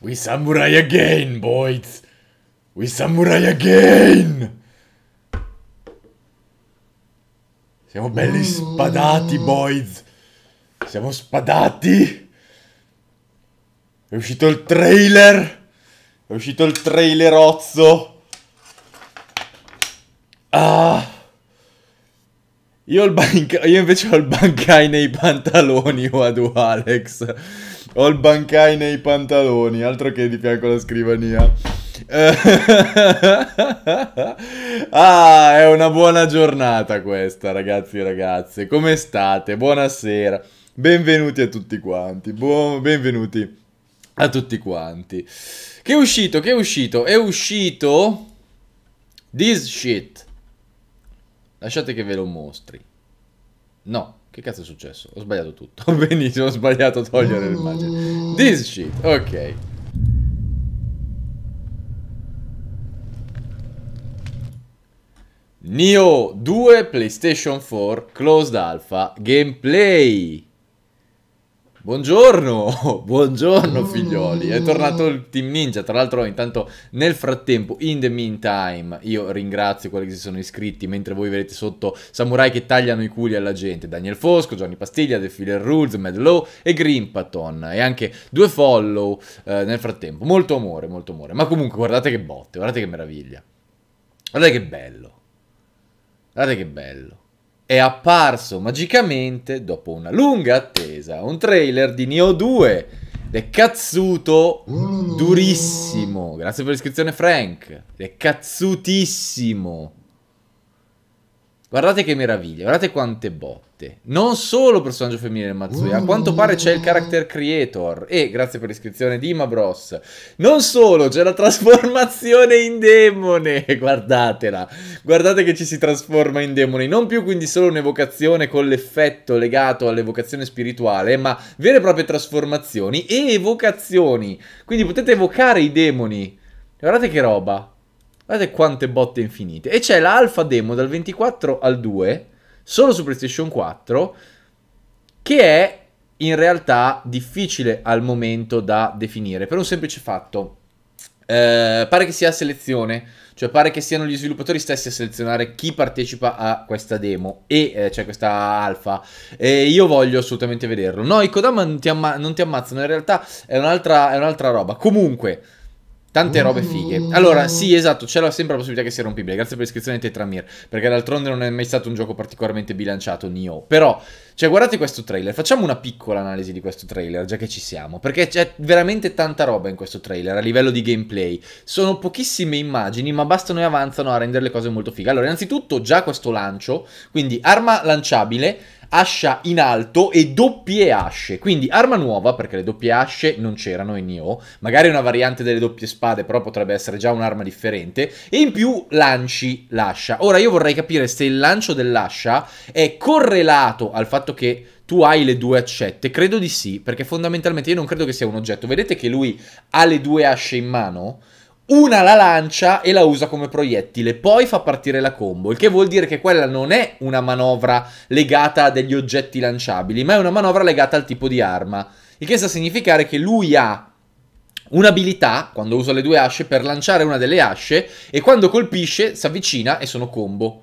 We samurai again, boys! We samurai again! Siamo belli spadati, boys! Siamo spadati! È uscito il trailer! È uscito il trailerozzo! Ah! Io, io invece ho il bancai nei pantaloni, Wadu Alex. Ho il bancai nei pantaloni, altro che di fianco alla scrivania. ah, è una buona giornata questa, ragazzi e ragazze. Come state? Buonasera. Benvenuti a tutti quanti. Buon... Benvenuti a tutti quanti. Che è uscito? Che è uscito? È uscito... This shit. Lasciate che ve lo mostri. No, che cazzo è successo? Ho sbagliato tutto. Benissimo, ho sbagliato a togliere l'immagine. This shit, ok. Neo 2 PlayStation 4 Closed Alpha Gameplay. Buongiorno, buongiorno figlioli, è tornato il Team Ninja, tra l'altro intanto nel frattempo, in the meantime, io ringrazio quelli che si sono iscritti, mentre voi vedete sotto samurai che tagliano i culi alla gente, Daniel Fosco, Johnny Pastiglia, The Filler Rules, Mad Low e Green Patton, e anche due follow eh, nel frattempo, molto amore, molto amore, ma comunque guardate che botte, guardate che meraviglia, guardate che bello, guardate che bello è apparso magicamente, dopo una lunga attesa, un trailer di Neo 2. Ed è cazzuto durissimo. Grazie per l'iscrizione Frank. Ed è cazzutissimo. Guardate che meraviglia, guardate quante botte. Non solo personaggio femminile Matsuya, a quanto pare c'è il character creator. E grazie per l'iscrizione Dima Bros. Non solo, c'è la trasformazione in demone. Guardatela. Guardate che ci si trasforma in demone. Non più quindi solo un'evocazione con l'effetto legato all'evocazione spirituale, ma vere e proprie trasformazioni e evocazioni. Quindi potete evocare i demoni. Guardate che roba. Guardate quante botte infinite. E c'è l'alfa demo dal 24 al 2, solo su PlayStation 4, che è in realtà difficile al momento da definire, per un semplice fatto. Eh, pare che sia a selezione, cioè pare che siano gli sviluppatori stessi a selezionare chi partecipa a questa demo e eh, cioè questa alfa e io voglio assolutamente vederlo. No, i Kodama non ti, amma- non ti ammazzano, in realtà è un'altra, è un'altra roba. Comunque, Tante robe fighe. Allora, sì, esatto, c'è sempre la possibilità che sia rompibile. Grazie per l'iscrizione Tetramir. Perché d'altronde non è mai stato un gioco particolarmente bilanciato, Nio. Però, cioè, guardate questo trailer. Facciamo una piccola analisi di questo trailer, già che ci siamo. Perché c'è veramente tanta roba in questo trailer a livello di gameplay. Sono pochissime immagini, ma bastano e avanzano a rendere le cose molto fighe. Allora, innanzitutto, già questo lancio. Quindi, arma lanciabile ascia in alto e doppie asce. Quindi arma nuova, perché le doppie asce non c'erano in Nioh. Magari una variante delle doppie spade, però potrebbe essere già un'arma differente. E in più lanci l'ascia. Ora io vorrei capire se il lancio dell'ascia è correlato al fatto che tu hai le due accette? Credo di sì, perché fondamentalmente io non credo che sia un oggetto. Vedete che lui ha le due asce in mano? Una la lancia e la usa come proiettile, poi fa partire la combo, il che vuol dire che quella non è una manovra legata a degli oggetti lanciabili, ma è una manovra legata al tipo di arma, il che sta a significare che lui ha un'abilità, quando usa le due asce, per lanciare una delle asce e quando colpisce si avvicina e sono combo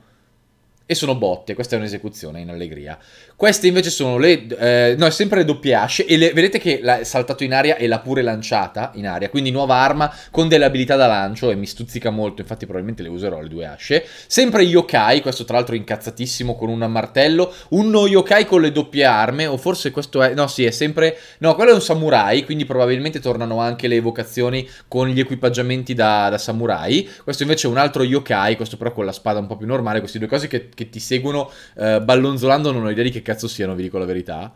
e sono botte, questa è un'esecuzione in allegria. Queste invece sono le, eh, no, sempre le doppie asce e le, vedete che l'ha saltato in aria e l'ha pure lanciata in aria, quindi nuova arma con delle abilità da lancio e mi stuzzica molto, infatti probabilmente le userò le due asce. Sempre yokai, questo tra l'altro incazzatissimo con un martello, un no yokai con le doppie arme, o forse questo è, no sì è sempre, no quello è un samurai, quindi probabilmente tornano anche le evocazioni con gli equipaggiamenti da, da samurai. Questo invece è un altro yokai, questo però con la spada un po' più normale, queste due cose che che ti seguono eh, ballonzolando non ho idea di che cazzo siano, vi dico la verità.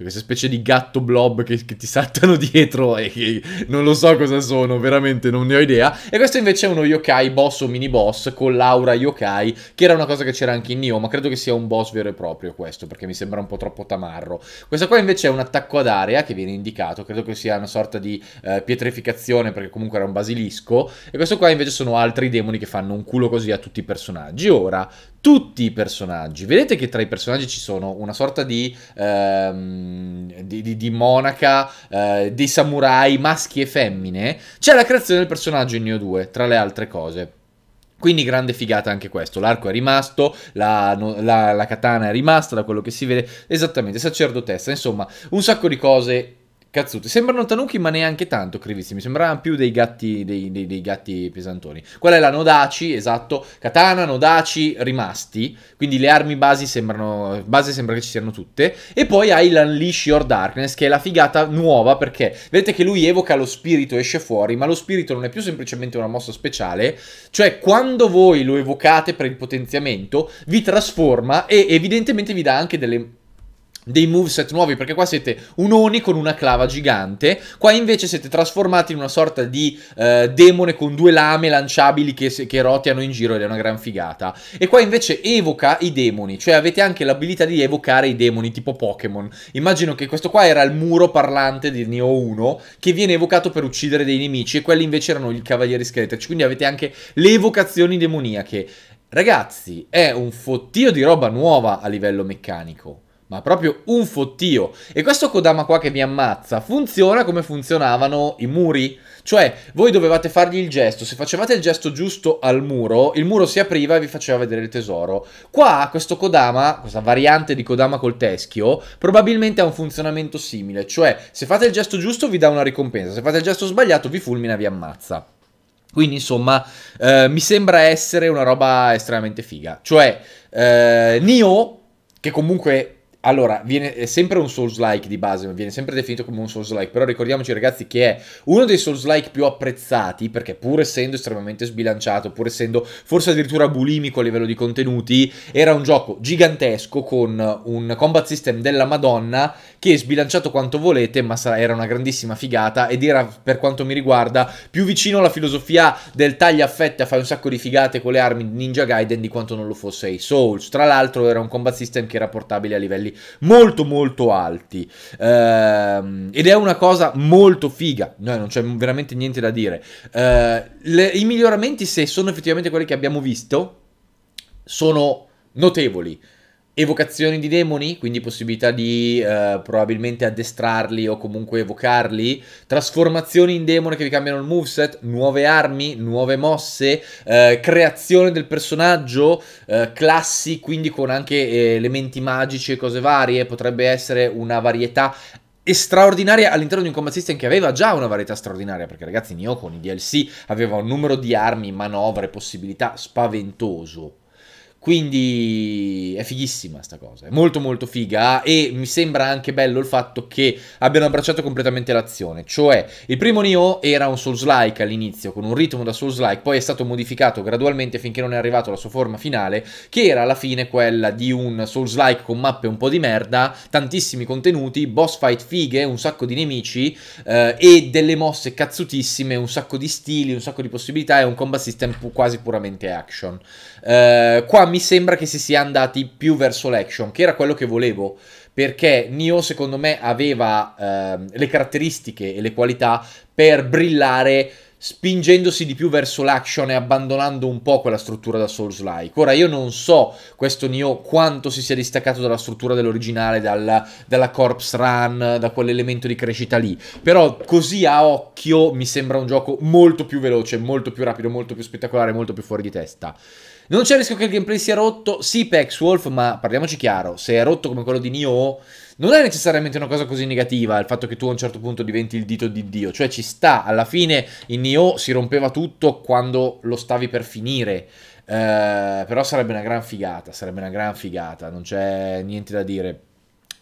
Cioè queste specie di gatto blob che, che ti saltano dietro e che non lo so cosa sono, veramente non ne ho idea. E questo invece è uno yokai boss o mini boss con l'aura yokai, che era una cosa che c'era anche in Nioh, ma credo che sia un boss vero e proprio questo, perché mi sembra un po' troppo tamarro. Questo qua invece è un attacco ad area che viene indicato, credo che sia una sorta di eh, pietrificazione, perché comunque era un basilisco. E questo qua invece sono altri demoni che fanno un culo così a tutti i personaggi. Ora, tutti i personaggi, vedete che tra i personaggi ci sono una sorta di... Ehm, di, di, di, monaca, uh, dei samurai maschi e femmine, c'è la creazione del personaggio in Neo 2, tra le altre cose. Quindi grande figata anche questo, l'arco è rimasto, la, la, la, katana è rimasta da quello che si vede, esattamente, sacerdotessa, insomma un sacco di cose Cazzuti, sembrano tanuki ma neanche tanto crivissimi, sembravano più dei gatti, dei, dei, dei gatti pesantoni. Quella è la Nodaci, esatto, katana, Nodaci rimasti, quindi le armi basi sembrano, base sembra che ci siano tutte. E poi hai l'Unleash Your Darkness che è la figata nuova perché vedete che lui evoca lo spirito, esce fuori, ma lo spirito non è più semplicemente una mossa speciale, cioè quando voi lo evocate per il potenziamento vi trasforma e evidentemente vi dà anche delle dei moveset nuovi perché qua siete un Oni con una clava gigante qua invece siete trasformati in una sorta di uh, demone con due lame lanciabili che, che roteano in giro ed è una gran figata. E qua invece evoca i demoni cioè avete anche l'abilità di evocare i demoni tipo Pokémon. Immagino che questo qua era il muro parlante di Neo 1 che viene evocato per uccidere dei nemici e quelli invece erano i cavalieri scheletrici quindi avete anche le evocazioni demoniache. Ragazzi è un fottio di roba nuova a livello meccanico ma proprio un fottio. E questo Kodama qua che mi ammazza funziona come funzionavano i muri. Cioè, voi dovevate fargli il gesto, se facevate il gesto giusto al muro, il muro si apriva e vi faceva vedere il tesoro. Qua, questo Kodama, questa variante di Kodama col teschio, probabilmente ha un funzionamento simile. Cioè, se fate il gesto giusto vi dà una ricompensa, se fate il gesto sbagliato vi fulmina e vi ammazza. Quindi, insomma, eh, mi sembra essere una roba estremamente figa. Cioè, eh, Nioh, che comunque allora, viene sempre un Souls-like di base, viene sempre definito come un Souls-like, però ricordiamoci ragazzi che è uno dei Souls-like più apprezzati, perché pur essendo estremamente sbilanciato, pur essendo forse addirittura bulimico a livello di contenuti, era un gioco gigantesco con un combat system della Madonna che sbilanciato quanto volete, ma era una grandissima figata ed era, per quanto mi riguarda, più vicino alla filosofia del taglia a fette a fare un sacco di figate con le armi Ninja Gaiden di quanto non lo fosse i Souls. Tra l'altro era un combat system che era portabile a livelli molto molto alti. Ehm, ed è una cosa molto figa, no, non c'è veramente niente da dire. Eh, le, I miglioramenti, se sono effettivamente quelli che abbiamo visto, sono notevoli evocazioni di demoni, quindi possibilità di eh, probabilmente addestrarli o comunque evocarli, trasformazioni in demone che vi cambiano il moveset, nuove armi, nuove mosse, eh, creazione del personaggio, eh, classi, quindi con anche eh, elementi magici e cose varie, potrebbe essere una varietà straordinaria all'interno di un combat system che aveva già una varietà straordinaria perché ragazzi Nioh con i DLC aveva un numero di armi, manovre, possibilità spaventoso quindi è fighissima sta cosa, è molto molto figa e mi sembra anche bello il fatto che abbiano abbracciato completamente l'azione, cioè il primo Nioh era un Souls-like all'inizio con un ritmo da Souls-like, poi è stato modificato gradualmente finché non è arrivato alla sua forma finale, che era alla fine quella di un Souls-like con mappe un po' di merda, tantissimi contenuti, boss fight fighe, un sacco di nemici eh, e delle mosse cazzutissime, un sacco di stili, un sacco di possibilità e un combat system pu quasi puramente action. Eh, qua mi sembra che si sia andati più verso l'action, che era quello che volevo, perché Nioh secondo me aveva eh, le caratteristiche e le qualità per brillare spingendosi di più verso l'action e abbandonando un po' quella struttura da Souls-like. Ora, io non so questo Nioh quanto si sia distaccato dalla struttura dell'originale, dalla, dalla corpse run, da quell'elemento di crescita lì, però così a occhio mi sembra un gioco molto più veloce, molto più rapido, molto più spettacolare, molto più fuori di testa. Non c'è il rischio che il gameplay sia rotto? Sì, Pex Wolf, ma parliamoci chiaro, se è rotto come quello di Nioh, non è necessariamente una cosa così negativa il fatto che tu a un certo punto diventi il dito di Dio, cioè ci sta, alla fine in Nioh si rompeva tutto quando lo stavi per finire, eh, però sarebbe una gran figata, sarebbe una gran figata, non c'è niente da dire.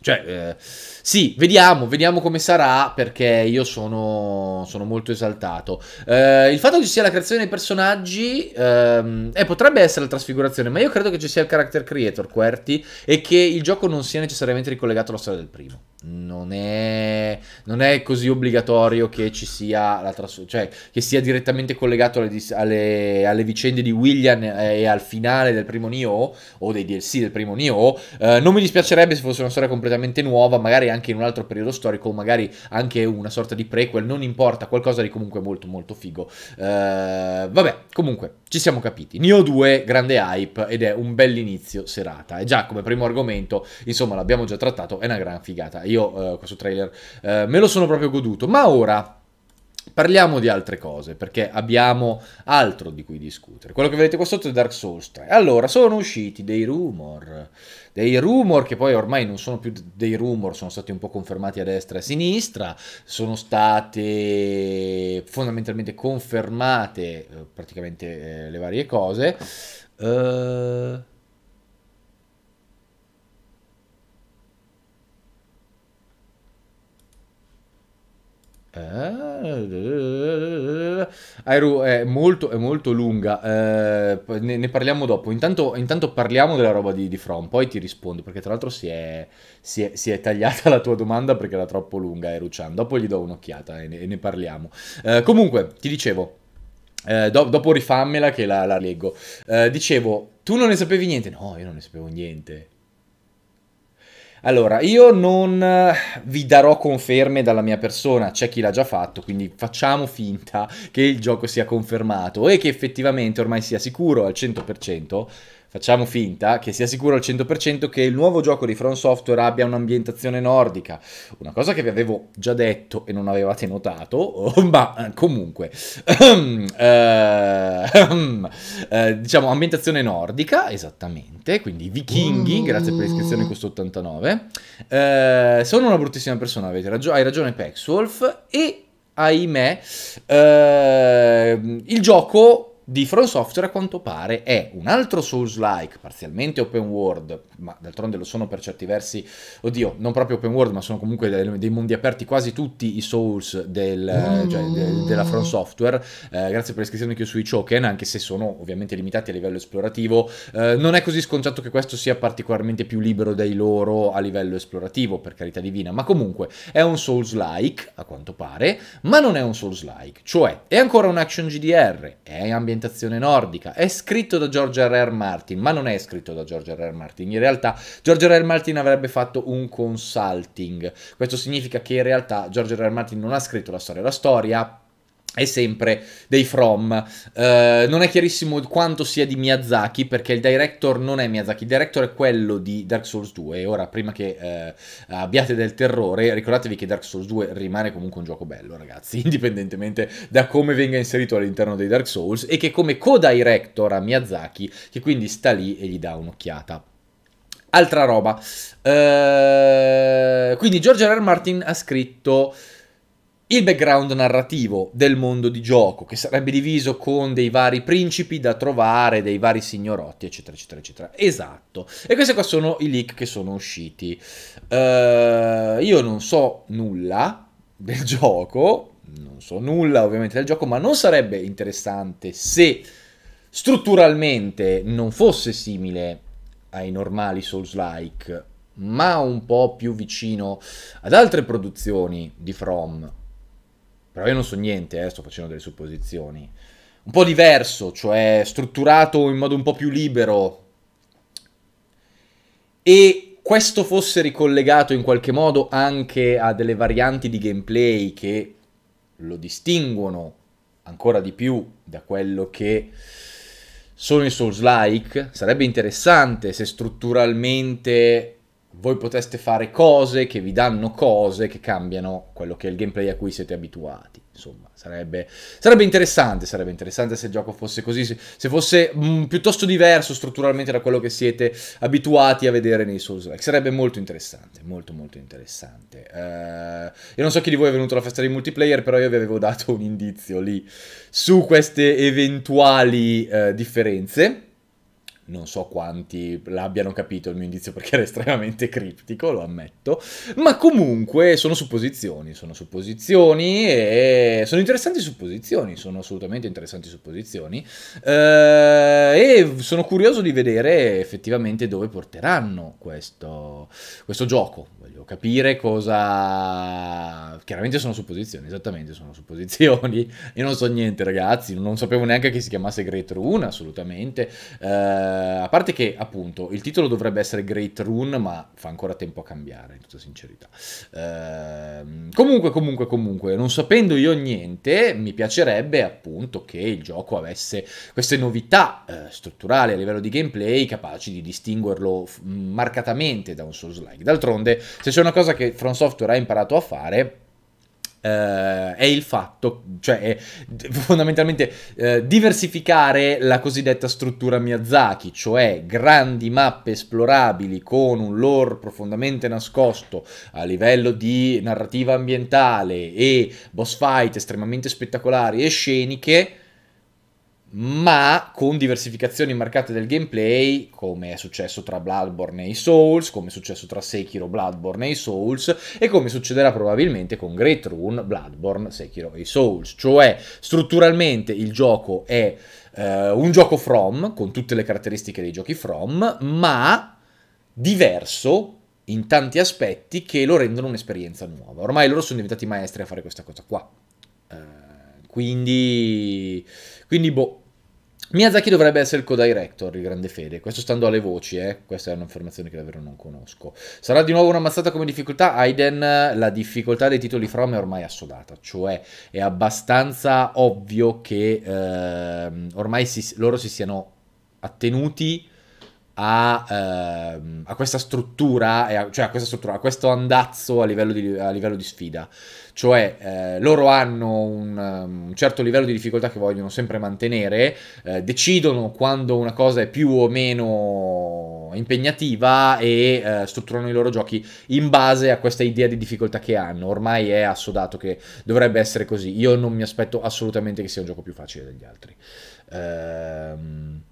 Cioè, eh, sì, vediamo, vediamo come sarà perché io sono, sono molto esaltato. Eh, il fatto che ci sia la creazione dei personaggi ehm, eh, potrebbe essere la trasfigurazione, ma io credo che ci sia il character creator, QWERTY, e che il gioco non sia necessariamente ricollegato alla storia del primo non è, non è, così obbligatorio che ci sia la cioè che sia direttamente collegato alle, alle, alle, vicende di William e al finale del primo Nioh o dei DLC del primo Nioh eh, non mi dispiacerebbe se fosse una storia completamente nuova magari anche in un altro periodo storico magari anche una sorta di prequel non importa qualcosa di comunque molto molto figo. Eh, vabbè comunque ci siamo capiti. Nioh 2 grande hype ed è un bell'inizio serata. E già come primo argomento insomma l'abbiamo già trattato è una gran figata io uh, questo trailer uh, me lo sono proprio goduto, ma ora Parliamo di altre cose, perché abbiamo altro di cui discutere. Quello che vedete qua sotto è Dark Souls 3. Allora, sono usciti dei rumor, dei rumor che poi ormai non sono più dei rumor, sono stati un po' confermati a destra e a sinistra, sono state fondamentalmente confermate eh, praticamente eh, le varie cose. Uh... Airu è molto, è molto lunga, eh, ne, ne, parliamo dopo. Intanto, intanto, parliamo della roba di, di From, poi ti rispondo, perché tra l'altro si è, si, è, si è, tagliata la tua domanda perché era troppo lunga, Airu-chan. Dopo gli do un'occhiata e ne, ne parliamo. Eh, comunque, ti dicevo, eh, do, dopo rifammela che la, la leggo. Eh, dicevo, tu non ne sapevi niente? No, io non ne sapevo niente. Allora, io non eh, vi darò conferme dalla mia persona, c'è chi l'ha già fatto, quindi facciamo finta che il gioco sia confermato e che effettivamente ormai sia sicuro al 100% facciamo finta che sia sicuro al 100% che il nuovo gioco di From Software abbia un'ambientazione nordica. Una cosa che vi avevo già detto e non avevate notato, ma eh, comunque, eh, eh, diciamo ambientazione nordica, esattamente, quindi vichinghi, grazie per l'iscrizione questo 89. Eh, sono una bruttissima persona, avete ragione, hai ragione Pexwolf e ahimè, eh, il gioco di From Software a quanto pare è un altro Souls-like, parzialmente open world, ma d'altronde lo sono per certi versi, oddio, non proprio open world, ma sono comunque dei, dei mondi aperti, quasi tutti i Souls del, mm. cioè, de, della From Software, eh, grazie per l'iscrizione anche sui Choken, anche se sono ovviamente limitati a livello esplorativo, eh, non è così scontato che questo sia particolarmente più libero dai loro a livello esplorativo, per carità divina, ma comunque è un Souls-like, a quanto pare, ma non è un Souls-like, cioè è ancora un action GDR, è ambientato ambientazione nordica. È scritto da George R. Martin, ma non è scritto da George R. Martin. In realtà George R. Martin avrebbe fatto un consulting. Questo significa che in realtà George. R. Martin non ha scritto la storia. La storia è sempre dei From. Uh, non è chiarissimo quanto sia di Miyazaki, perché il director non è Miyazaki, il director è quello di Dark Souls 2. E ora, prima che uh, abbiate del terrore, ricordatevi che Dark Souls 2 rimane comunque un gioco bello, ragazzi, indipendentemente da come venga inserito all'interno dei Dark Souls, e che come co-director a Miyazaki, che quindi sta lì e gli dà un'occhiata. Altra roba. Uh, quindi George R. R. Martin ha scritto il background narrativo del mondo di gioco, che sarebbe diviso con dei vari principi da trovare, dei vari signorotti, eccetera, eccetera, eccetera. Esatto. E questi qua sono i leak che sono usciti. Uh, io non so nulla del gioco, non so nulla ovviamente del gioco, ma non sarebbe interessante se strutturalmente non fosse simile ai normali Souls-like, ma un po' più vicino ad altre produzioni di From però io non so niente, eh, sto facendo delle supposizioni. Un po' diverso, cioè strutturato in modo un po' più libero. E questo fosse ricollegato in qualche modo anche a delle varianti di gameplay che lo distinguono ancora di più da quello che sono i Souls-like, sarebbe interessante se strutturalmente voi poteste fare cose che vi danno cose che cambiano quello che è il gameplay a cui siete abituati. Insomma, sarebbe, sarebbe interessante, sarebbe interessante se il gioco fosse così, se, se fosse mh, mm, piuttosto diverso strutturalmente da quello che siete abituati a vedere nei Souls-like. Sarebbe molto interessante, molto molto interessante. Uh, io non so chi di voi è venuto alla festa di multiplayer, però io vi avevo dato un indizio lì su queste eventuali uh, differenze non so quanti l'abbiano capito il mio indizio perché era estremamente criptico, lo ammetto, ma comunque sono supposizioni, sono supposizioni e sono interessanti supposizioni, sono assolutamente interessanti supposizioni eh, e sono curioso di vedere effettivamente dove porteranno questo, questo gioco, capire cosa... chiaramente sono supposizioni, esattamente sono supposizioni, io non so niente ragazzi, non sapevo neanche che si chiamasse Great Rune assolutamente. Eh, a parte che appunto il titolo dovrebbe essere Great Rune, ma fa ancora tempo a cambiare, in tutta sincerità. Uh, comunque, comunque, comunque, non sapendo io niente, mi piacerebbe appunto che il gioco avesse queste novità uh, strutturali a livello di gameplay capaci di distinguerlo marcatamente da un Souls-like. D'altronde, se c'è una cosa che From Software ha imparato a fare Uh, è il fatto, cioè è fondamentalmente uh, diversificare la cosiddetta struttura Miyazaki, cioè grandi mappe esplorabili con un lore profondamente nascosto a livello di narrativa ambientale e boss fight estremamente spettacolari e sceniche ma con diversificazioni marcate del gameplay, come è successo tra Bloodborne e i Souls, come è successo tra Sekiro, Bloodborne e i Souls, e come succederà probabilmente con Great Rune, Bloodborne, Sekiro e i Souls. Cioè, strutturalmente il gioco è eh, un gioco From, con tutte le caratteristiche dei giochi From, ma diverso in tanti aspetti che lo rendono un'esperienza nuova. Ormai loro sono diventati maestri a fare questa cosa qua. Eh, quindi quindi, boh. Miyazaki dovrebbe essere il co-director di grande fede, questo stando alle voci, eh? questa è un'informazione che davvero non conosco. Sarà di nuovo una mazzata come difficoltà? Aiden, la difficoltà dei titoli From è ormai assodata, cioè è abbastanza ovvio che eh, ormai si, loro si siano attenuti a, eh, a questa struttura, cioè a questa struttura, a questo andazzo a livello di, a livello di sfida. Cioè eh, loro hanno un, un, certo livello di difficoltà che vogliono sempre mantenere, eh, decidono quando una cosa è più o meno impegnativa e eh, strutturano i loro giochi in base a questa idea di difficoltà che hanno. Ormai è assodato che dovrebbe essere così. Io non mi aspetto assolutamente che sia un gioco più facile degli altri. Ehm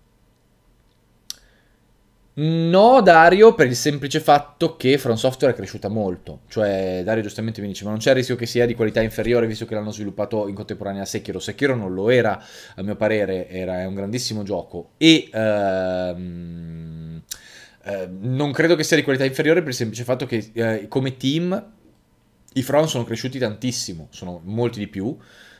No, Dario, per il semplice fatto che From Software è cresciuta molto. Cioè, Dario giustamente mi dice, ma non c'è il rischio che sia di qualità inferiore visto che l'hanno sviluppato in contemporanea a Sekiro. Sekiro non lo era, a mio parere, era, è un grandissimo gioco. E... Ehm, eh, non credo che sia di qualità inferiore per il semplice fatto che eh, come team i From sono cresciuti tantissimo, sono molti di più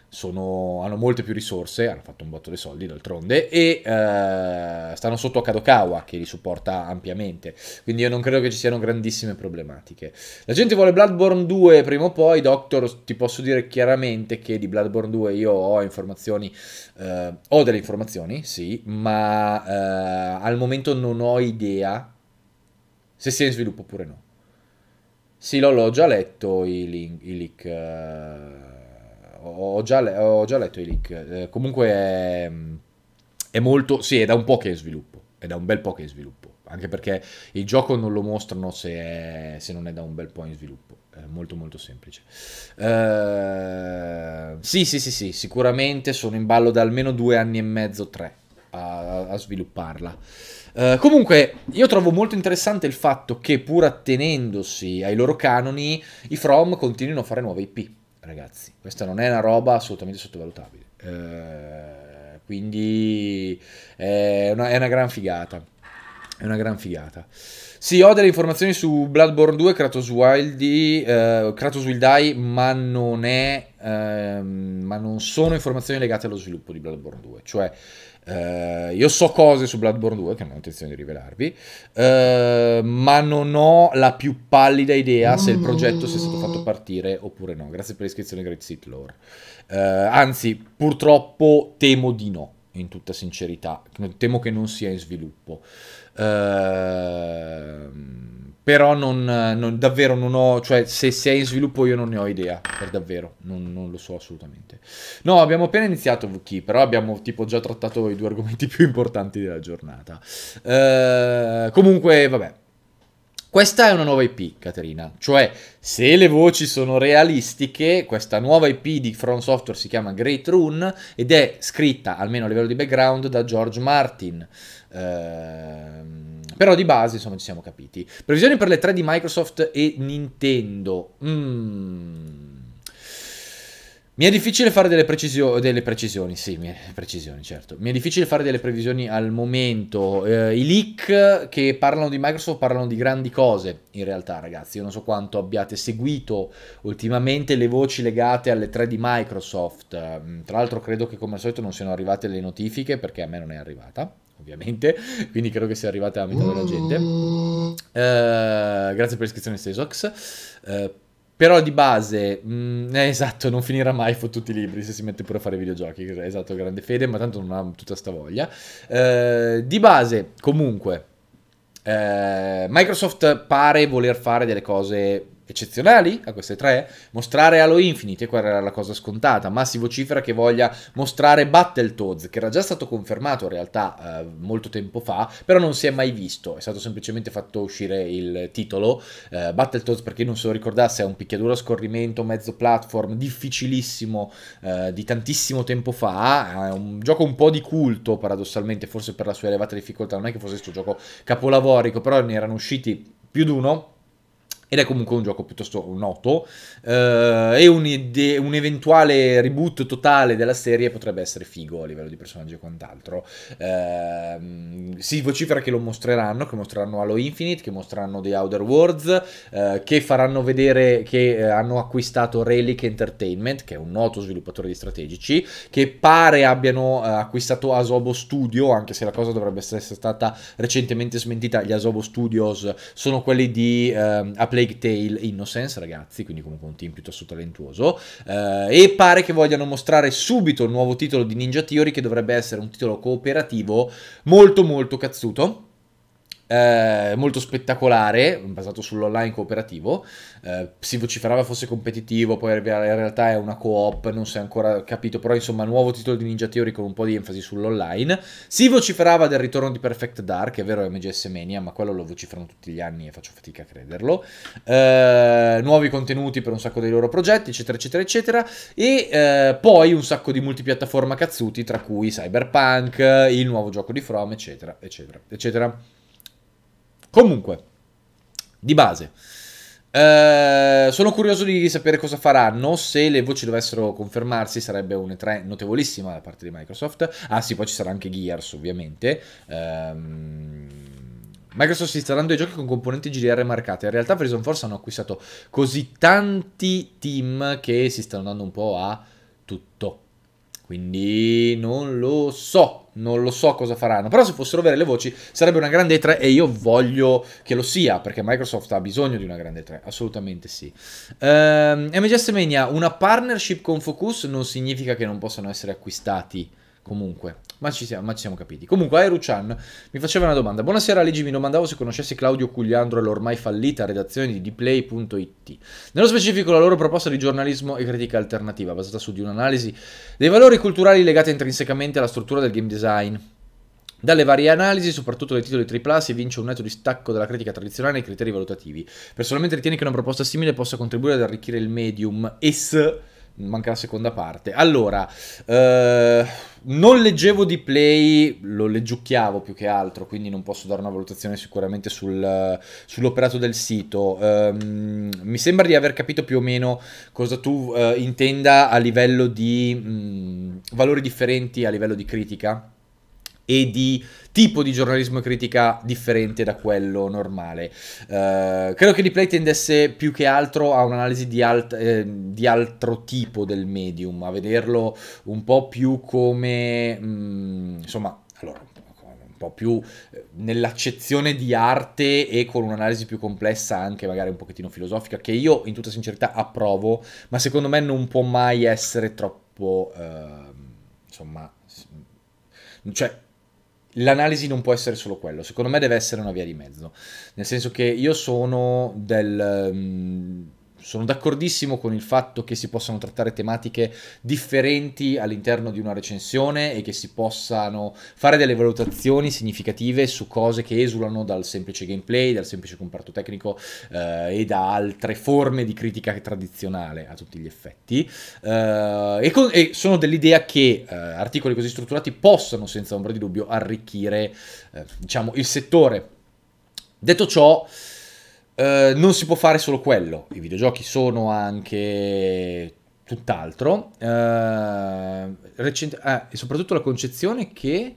sono, hanno molte più risorse, hanno fatto un botto di soldi d'altronde e eh, stanno sotto a Kadokawa che li supporta ampiamente, quindi io non credo che ci siano grandissime problematiche. La gente vuole Bloodborne 2 prima o poi, Doctor, ti posso dire chiaramente che di Bloodborne 2 io ho informazioni, eh, ho delle informazioni, sì, ma eh, al momento non ho idea se sia in sviluppo oppure no. Sì, l'ho già letto i, link, i leak eh, ho già, le- ho già letto i leak. Eh, comunque è, è, molto... Sì, è da un po' che è sviluppo. È da un bel po' che è sviluppo. Anche perché il gioco non lo mostrano se, è, se non è da un bel po' in sviluppo. È molto molto semplice. Uh, sì, sì, sì, sì. Sicuramente sono in ballo da almeno due anni e mezzo, tre, a, a svilupparla. Uh, comunque, io trovo molto interessante il fatto che, pur attenendosi ai loro canoni, i From continuino a fare nuove IP ragazzi. Questa non è una roba assolutamente sottovalutabile. Eh, quindi è una, è una gran figata. È una gran figata. Sì, ho delle informazioni su Bloodborne 2, Kratos, Wildy, eh, Kratos Will Die, ma non è... Ehm, ma non sono informazioni legate allo sviluppo di Bloodborne 2. Cioè, Uh, io so cose su Bloodborne 2 che non ho intenzione di rivelarvi, uh, ma non ho la più pallida idea se il progetto sia stato fatto partire oppure no. Grazie per l'iscrizione, Great Seat Lore. Uh, anzi, purtroppo temo di no, in tutta sincerità. Temo che non sia in sviluppo. Ehm però non, non, davvero non ho, cioè se, se, è in sviluppo io non ne ho idea, per davvero, non, non lo so assolutamente. No, abbiamo appena iniziato VK, però abbiamo tipo già trattato i due argomenti più importanti della giornata. Uh, comunque, vabbè. Questa è una nuova IP, Caterina, cioè se le voci sono realistiche, questa nuova IP di From Software si chiama Great Rune ed è scritta, almeno a livello di background, da George Martin. Ehm però di base, insomma, ci siamo capiti. Previsioni per le 3 di Microsoft e Nintendo. Mm. Mi è difficile fare delle, precisio- delle precisioni, sì, precisioni, certo. Mi è difficile fare delle previsioni al momento. Eh, I leak che parlano di Microsoft parlano di grandi cose, in realtà, ragazzi. Io non so quanto abbiate seguito ultimamente le voci legate alle 3 di Microsoft. Mm, tra l'altro credo che come al solito non siano arrivate le notifiche, perché a me non è arrivata ovviamente, quindi credo che sia arrivata a metà della gente. Uh, grazie per l'iscrizione Sesox. Uh, però di base, mh, mm, eh, esatto, non finirà mai fottuti libri se si mette pure a fare videogiochi. Esatto, grande fede, ma tanto non ha tutta sta voglia. Uh, di base, comunque, Microsoft pare voler fare delle cose eccezionali a queste tre, mostrare Halo Infinite, e quella era la cosa scontata, ma si vocifera che voglia mostrare Battletoads, che era già stato confermato in realtà eh, molto tempo fa, però non si è mai visto, è stato semplicemente fatto uscire il titolo. Eh, Battletoads, per chi non se lo ricordasse, è un picchiaduro a scorrimento, mezzo platform, difficilissimo, eh, di tantissimo tempo fa, è un gioco un po' di culto paradossalmente, forse per la sua elevata difficoltà, non è che fosse questo gioco capolavorico, però ne erano usciti più di uno ed è comunque un gioco piuttosto noto uh, e un, un, eventuale reboot totale della serie potrebbe essere figo a livello di personaggi e quant'altro. Uh, si vocifera che lo mostreranno che mostreranno Halo Infinite che mostreranno The Outer Worlds uh, che faranno vedere che hanno acquistato Relic Entertainment che è un noto sviluppatore di strategici che pare abbiano acquistato Asobo Studio anche se la cosa dovrebbe essere stata recentemente smentita gli Asobo Studios sono quelli di uh, Plague Tale Innocence, ragazzi, quindi comunque un team piuttosto talentuoso, eh, e pare che vogliano mostrare subito il nuovo titolo di Ninja Theory, che dovrebbe essere un titolo cooperativo molto molto cazzuto, eh, molto spettacolare, basato sull'online cooperativo. Eh, si vociferava fosse competitivo, poi in realtà è una co-op, non si è ancora capito, però insomma nuovo titolo di Ninja Theory con un po' di enfasi sull'online. Si vociferava del ritorno di Perfect Dark, è vero MGS Mania, ma quello lo vociferano tutti gli anni e faccio fatica a crederlo. Eh, nuovi contenuti per un sacco dei loro progetti, eccetera, eccetera, eccetera. E eh, poi un sacco di multipiattaforma cazzuti, tra cui Cyberpunk, il nuovo gioco di From, eccetera, eccetera, eccetera. Comunque, di base, eh, sono curioso di sapere cosa faranno. Se le voci dovessero confermarsi, sarebbe un E3 notevolissima da parte di Microsoft. Ah, sì, poi ci sarà anche Gears, ovviamente. Um, Microsoft si sta dando i giochi con componenti GDR marcate. In realtà, Prison Force hanno acquistato così tanti team che si stanno dando un po' a tutto. Quindi non lo so, non lo so cosa faranno. Però se fossero vere le voci sarebbe una grande E3 e io voglio che lo sia, perché Microsoft ha bisogno di una grande E3, assolutamente sì. Um, ehm, MGS Mania, una partnership con Focus non significa che non possano essere acquistati Comunque, ma ci, siamo, ma ci siamo capiti. Comunque, Aeru-chan mi faceva una domanda. Buonasera, Ligi, mi domandavo se conoscessi Claudio Cugliandro e l'ormai fallita redazione di dplay.it. Nello specifico, la loro proposta di giornalismo e critica alternativa, basata su di un'analisi dei valori culturali legati intrinsecamente alla struttura del game design. Dalle varie analisi, soprattutto dei titoli AAA, si evince un netto distacco dalla critica tradizionale e ai criteri valutativi. Personalmente ritieni che una proposta simile possa contribuire ad arricchire il medium ES manca la seconda parte. Allora, eh, non leggevo di play, lo leggiucchiavo più che altro, quindi non posso dare una valutazione sicuramente sul, sull'operato del sito. Eh, mi sembra di aver capito più o meno cosa tu eh, intenda a livello di mh, mm, valori differenti a livello di critica e di tipo di giornalismo e critica differente da quello normale. Uh, credo che Replay tendesse più che altro a un'analisi di, alt- eh, di, altro tipo del medium, a vederlo un po' più come, mh, mm, insomma, allora, un po' più eh, nell'accezione di arte e con un'analisi più complessa, anche magari un pochettino filosofica, che io in tutta sincerità approvo, ma secondo me non può mai essere troppo, uh, insomma, cioè l'analisi non può essere solo quello, secondo me deve essere una via di mezzo, nel senso che io sono del... Um, sono d'accordissimo con il fatto che si possano trattare tematiche differenti all'interno di una recensione e che si possano fare delle valutazioni significative su cose che esulano dal semplice gameplay, dal semplice comparto tecnico eh, e da altre forme di critica tradizionale a tutti gli effetti. Eh, e, con, e, sono dell'idea che eh, articoli così strutturati possano senza ombra di dubbio arricchire eh, diciamo, il settore. Detto ciò, eh, non si può fare solo quello, i videogiochi sono anche tutt'altro, uh, recent- ah, e soprattutto la concezione che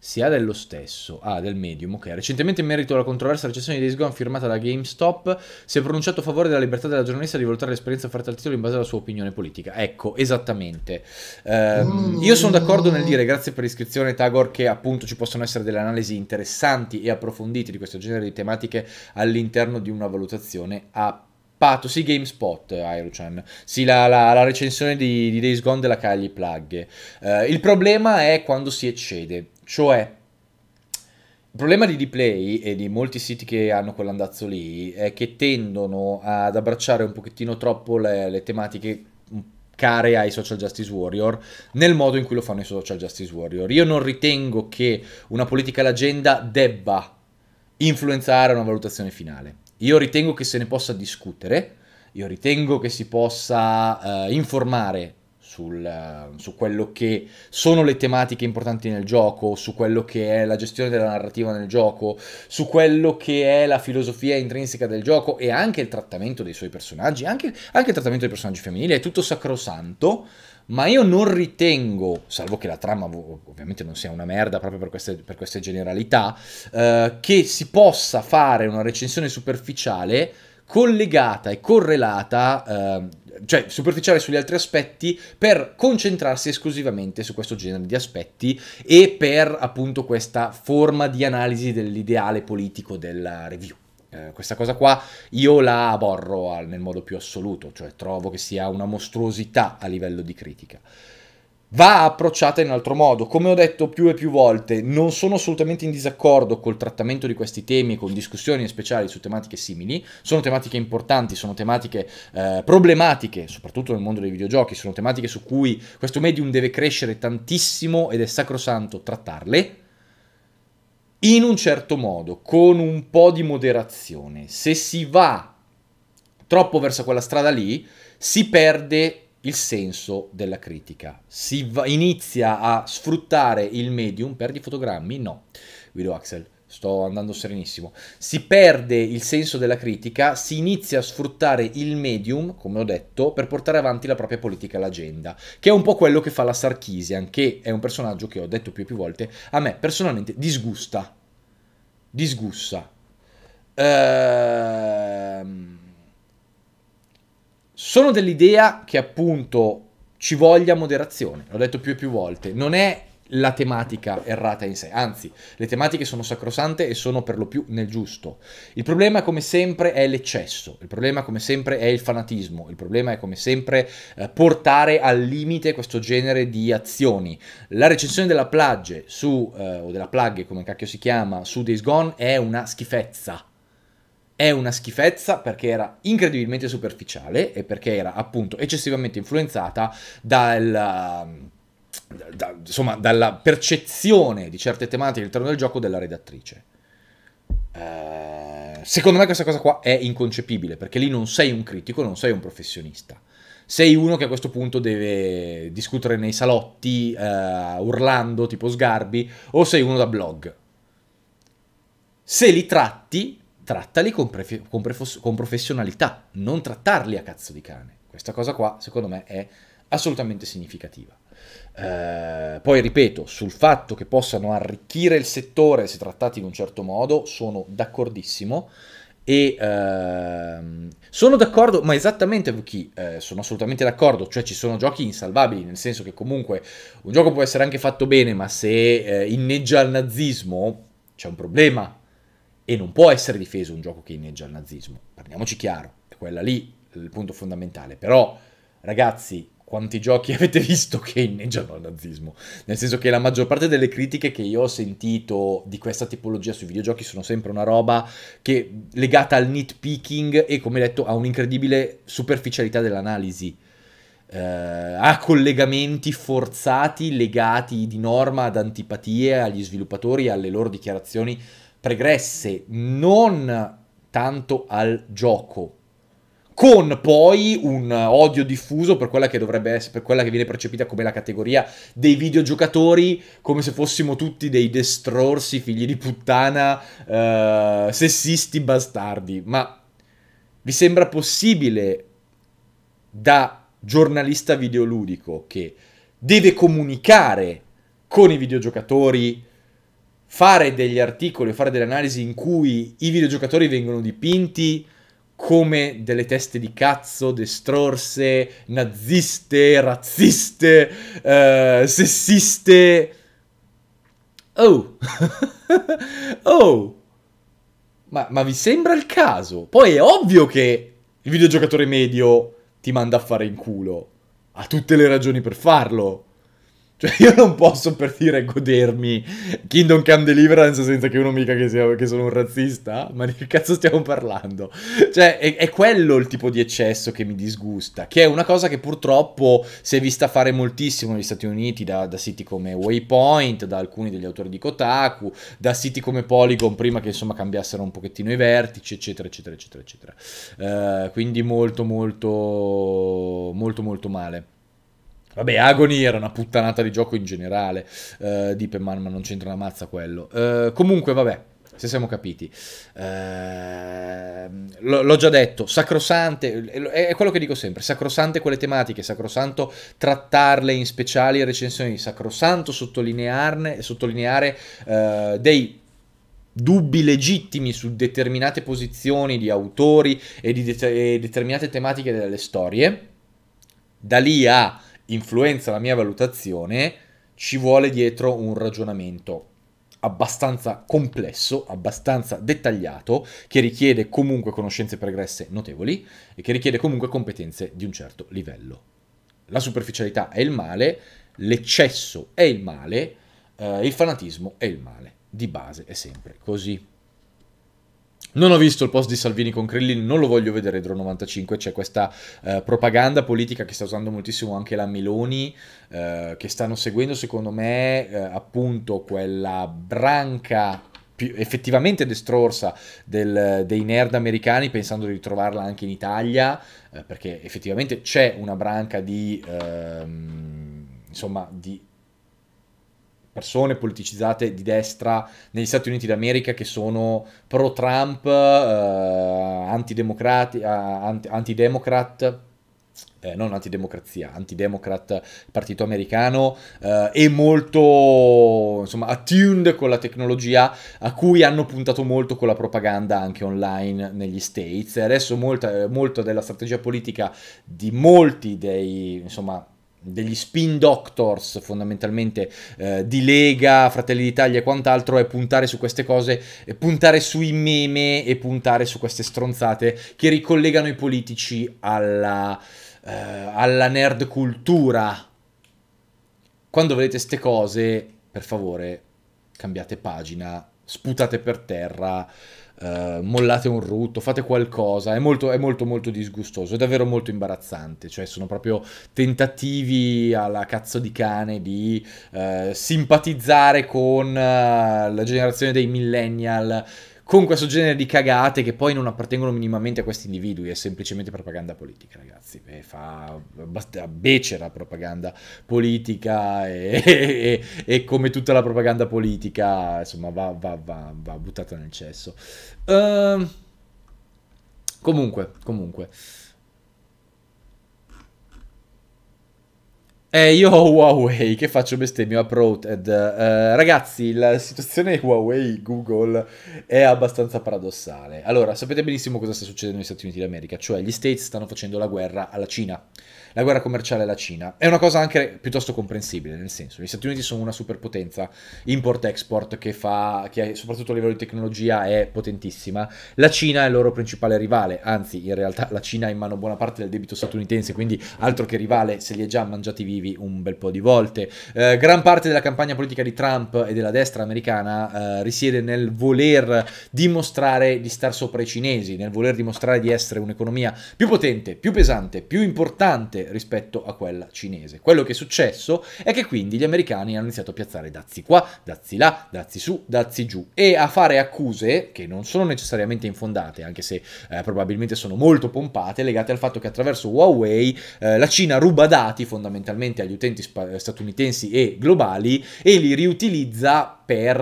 si ha dello stesso, ah, del medium, ok. Recentemente in merito alla controversa recensione di Days Gone firmata da GameStop, si è pronunciato a favore della libertà della giornalista di valutare l'esperienza offerta al titolo in base alla sua opinione politica. Ecco, esattamente. Um, io sono d'accordo nel dire, grazie per l'iscrizione Tagor, che appunto ci possono essere delle analisi interessanti e approfondite di questo genere di tematiche all'interno di una valutazione a Pato, sì, GameSpot, Aeruchan. Sì, la, la, la, recensione di, di Days Gone della Cagli Plug. Uh, il problema è quando si eccede. Cioè, problema di Dplay e di molti siti che hanno quell'andazzo lì è che tendono ad abbracciare un pochettino troppo le, le tematiche care ai social justice warrior nel modo in cui lo fanno i social justice warrior. Io non ritengo che una politica all'agenda debba influenzare una valutazione finale. Io ritengo che se ne possa discutere, io ritengo che si possa uh, informare sul, su quello che sono le tematiche importanti nel gioco, su quello che è la gestione della narrativa nel gioco, su quello che è la filosofia intrinseca del gioco e anche il trattamento dei suoi personaggi, anche, anche il trattamento dei personaggi femminili, è tutto sacrosanto, ma io non ritengo, salvo che la trama ovviamente non sia una merda proprio per queste, per queste generalità, eh, che si possa fare una recensione superficiale collegata e correlata eh, cioè superficiale sugli altri aspetti per concentrarsi esclusivamente su questo genere di aspetti e per appunto questa forma di analisi dell'ideale politico della review. Eh, questa cosa qua io la aborro nel modo più assoluto, cioè trovo che sia una mostruosità a livello di critica va approcciata in altro modo. Come ho detto più e più volte, non sono assolutamente in disaccordo col trattamento di questi temi con discussioni speciali su tematiche simili. Sono tematiche importanti, sono tematiche eh, problematiche, soprattutto nel mondo dei videogiochi, sono tematiche su cui questo medium deve crescere tantissimo ed è sacrosanto trattarle. In un certo modo, con un po' di moderazione. Se si va troppo verso quella strada lì, si perde il senso della critica. Si va, inizia a sfruttare il medium, perdi fotogrammi? No, Guido Axel, sto andando serenissimo. Si perde il senso della critica, si inizia a sfruttare il medium, come ho detto, per portare avanti la propria politica all'agenda, che è un po' quello che fa la Sarkisian, che è un personaggio che ho detto più e più volte, a me personalmente disgusta. Disgusta. Ehm sono dell'idea che appunto ci voglia moderazione, l'ho detto più e più volte, non è la tematica errata in sé, anzi le tematiche sono sacrosante e sono per lo più nel giusto. Il problema come sempre è l'eccesso, il problema come sempre è il fanatismo, il problema è come sempre eh, portare al limite questo genere di azioni. La recensione della plage su, eh, o della plug come cacchio si chiama, su Days Gone è una schifezza è una schifezza perché era incredibilmente superficiale e perché era appunto eccessivamente influenzata dal, da, insomma, dalla percezione di certe tematiche all'interno del gioco della redattrice. Eh, secondo me questa cosa qua è inconcepibile perché lì non sei un critico, non sei un professionista. Sei uno che a questo punto deve discutere nei salotti uh, urlando tipo sgarbi o sei uno da blog. Se li tratti trattali con, con, con professionalità, non trattarli a cazzo di cane. Questa cosa qua, secondo me, è assolutamente significativa. Eh, poi ripeto, sul fatto che possano arricchire il settore se trattati in un certo modo, sono d'accordissimo. E ehm, sono d'accordo, ma esattamente Vuki, eh, sono assolutamente d'accordo, cioè ci sono giochi insalvabili, nel senso che comunque un gioco può essere anche fatto bene, ma se eh, inneggia al nazismo c'è un problema, e non può essere difeso un gioco che inneggia al nazismo. Parliamoci chiaro, è quella lì il punto fondamentale. Però, ragazzi, quanti giochi avete visto che inneggiano al nazismo? Nel senso che la maggior parte delle critiche che io ho sentito di questa tipologia sui videogiochi sono sempre una roba che, legata al nitpicking e, come detto, a un'incredibile superficialità dell'analisi. Eh, a collegamenti forzati legati di norma ad antipatie agli sviluppatori e alle loro dichiarazioni pregresse non tanto al gioco, con poi un odio diffuso per quella che dovrebbe essere, per quella che viene percepita come la categoria dei videogiocatori, come se fossimo tutti dei destrorsi, figli di puttana, uh, sessisti bastardi. Ma vi sembra possibile da giornalista videoludico che deve comunicare con i videogiocatori fare degli articoli o fare delle analisi in cui i videogiocatori vengono dipinti come delle teste di cazzo, destrorse, naziste, razziste, uh, sessiste. Oh, oh, ma, ma vi sembra il caso? Poi è ovvio che il videogiocatore medio ti manda a fare in culo. Ha tutte le ragioni per farlo. Cioè io non posso per dire godermi Kingdom Come Deliverance senza che uno mica che, sia, che sono un razzista, ma di che cazzo stiamo parlando? Cioè è, è, quello il tipo di eccesso che mi disgusta, che è una cosa che purtroppo si è vista fare moltissimo negli Stati Uniti da, da siti come Waypoint, da alcuni degli autori di Kotaku, da siti come Polygon prima che insomma cambiassero un pochettino i vertici, eccetera, eccetera, eccetera, eccetera. Uh, quindi molto, molto, molto, molto male. Vabbè, Agony era una puttanata di gioco in generale, uh, Deepman, ma non c'entra una mazza quello. Uh, comunque, vabbè, se siamo capiti. Uh, l'ho già detto, sacrosante, è quello che dico sempre, sacrosante quelle tematiche, sacrosanto trattarle in speciali recensioni, sacrosanto sottolinearne, sottolineare uh, dei dubbi legittimi su determinate posizioni di autori e di det- e determinate tematiche delle storie. Da lì a influenza la mia valutazione, ci vuole dietro un ragionamento abbastanza complesso, abbastanza dettagliato, che richiede comunque conoscenze pregresse notevoli e che richiede comunque competenze di un certo livello. La superficialità è il male, l'eccesso è il male, eh, il fanatismo è il male. Di base è sempre così. Non ho visto il post di Salvini con Krillin, non lo voglio vedere Dro 95, c'è questa eh, propaganda politica che sta usando moltissimo anche la Meloni, eh, che stanno seguendo secondo me eh, appunto quella branca effettivamente destrorsa del, dei nerd americani pensando di ritrovarla anche in Italia, eh, perché effettivamente c'è una branca di, ehm, insomma, di persone politicizzate di destra negli Stati Uniti d'America che sono pro-Trump, eh, antidemocrati, eh, antidemocrat, eh, non antidemocrazia, antidemocrat partito americano eh, e molto insomma attuned con la tecnologia a cui hanno puntato molto con la propaganda anche online negli States. Adesso molta, molto della strategia politica di molti dei insomma degli spin doctors fondamentalmente eh, di Lega, Fratelli d'Italia e quant'altro è puntare su queste cose, puntare sui meme e puntare su queste stronzate che ricollegano i politici alla, eh, alla nerd cultura. Quando vedete queste cose, per favore, cambiate pagina, sputate per terra, Uh, mollate un rutto, fate qualcosa, è molto, è molto molto disgustoso, è davvero molto imbarazzante, cioè sono proprio tentativi alla cazzo di cane di uh, simpatizzare con uh, la generazione dei millennial con questo genere di cagate che poi non appartengono minimamente a questi individui, è semplicemente propaganda politica, ragazzi. E fa becera propaganda politica e, e, e, come tutta la propaganda politica, insomma, va, va, va, va buttata nel cesso. Uh, comunque, comunque. Eh, io ho Huawei, che faccio bestemmio uploaded. Uh, ragazzi, la situazione Huawei Google è abbastanza paradossale. Allora, sapete benissimo cosa sta succedendo negli Stati Uniti d'America, cioè gli States stanno facendo la guerra alla Cina la guerra commerciale alla Cina. È una cosa anche piuttosto comprensibile, nel senso, gli Stati Uniti sono una superpotenza import-export che fa, che soprattutto a livello di tecnologia è potentissima. La Cina è il loro principale rivale, anzi in realtà la Cina ha in mano buona parte del debito statunitense, quindi altro che rivale, se li è già mangiati vivi un bel po' di volte. Eh, gran parte della campagna politica di Trump e della destra americana eh, risiede nel voler dimostrare di star sopra i cinesi, nel voler dimostrare di essere un'economia più potente, più pesante, più importante rispetto a quella cinese. Quello che è successo è che quindi gli americani hanno iniziato a piazzare dazi qua, dazi là, dazi su, dazi giù e a fare accuse che non sono necessariamente infondate, anche se eh, probabilmente sono molto pompate, legate al fatto che attraverso Huawei eh, la Cina ruba dati fondamentalmente agli utenti statunitensi e globali e li riutilizza per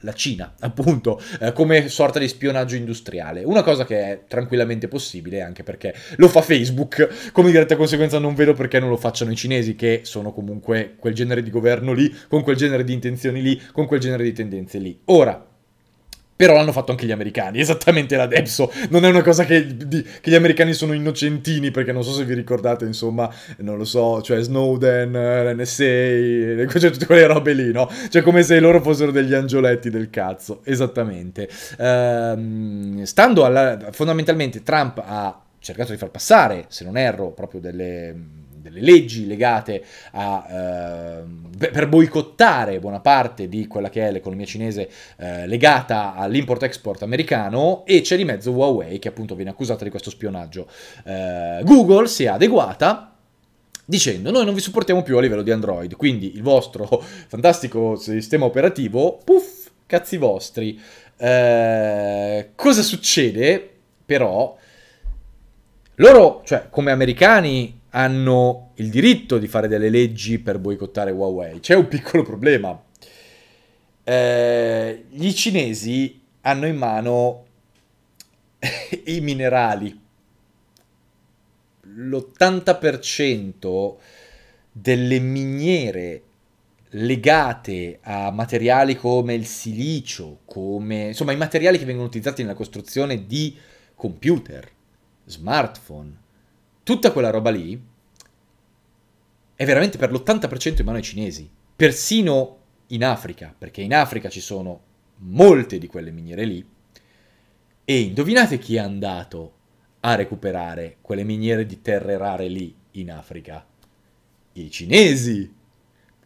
la Cina, appunto, eh, come sorta di spionaggio industriale. Una cosa che è tranquillamente possibile, anche perché lo fa Facebook, come diretta conseguenza non vedo perché non lo facciano i cinesi, che sono comunque quel genere di governo lì, con quel genere di intenzioni lì, con quel genere di tendenze lì. Ora, però l'hanno fatto anche gli americani, esattamente la Depso. Non è una cosa che, di, che, gli americani sono innocentini, perché non so se vi ricordate, insomma, non lo so, cioè Snowden, l'NSA, cioè tutte quelle robe lì, no? Cioè come se loro fossero degli angioletti del cazzo, esattamente. Ehm, stando alla... fondamentalmente Trump ha cercato di far passare, se non erro, proprio delle delle leggi legate a, eh, per boicottare buona parte di quella che è l'economia cinese eh, legata all'import-export americano e c'è di mezzo Huawei che appunto viene accusata di questo spionaggio. Eh, Google si è adeguata dicendo noi non vi supportiamo più a livello di Android, quindi il vostro fantastico sistema operativo, puff, cazzi vostri. Eh, cosa succede però? Loro, cioè come americani, hanno il diritto di fare delle leggi per boicottare Huawei. C'è un piccolo problema. Eh, gli cinesi hanno in mano i minerali. L'80% delle miniere legate a materiali come il silicio, come insomma i materiali che vengono utilizzati nella costruzione di computer, smartphone, tutta quella roba lì è veramente per l'80% in mano ai cinesi, persino in Africa, perché in Africa ci sono molte di quelle miniere lì, e indovinate chi è andato a recuperare quelle miniere di terre rare lì in Africa? I cinesi,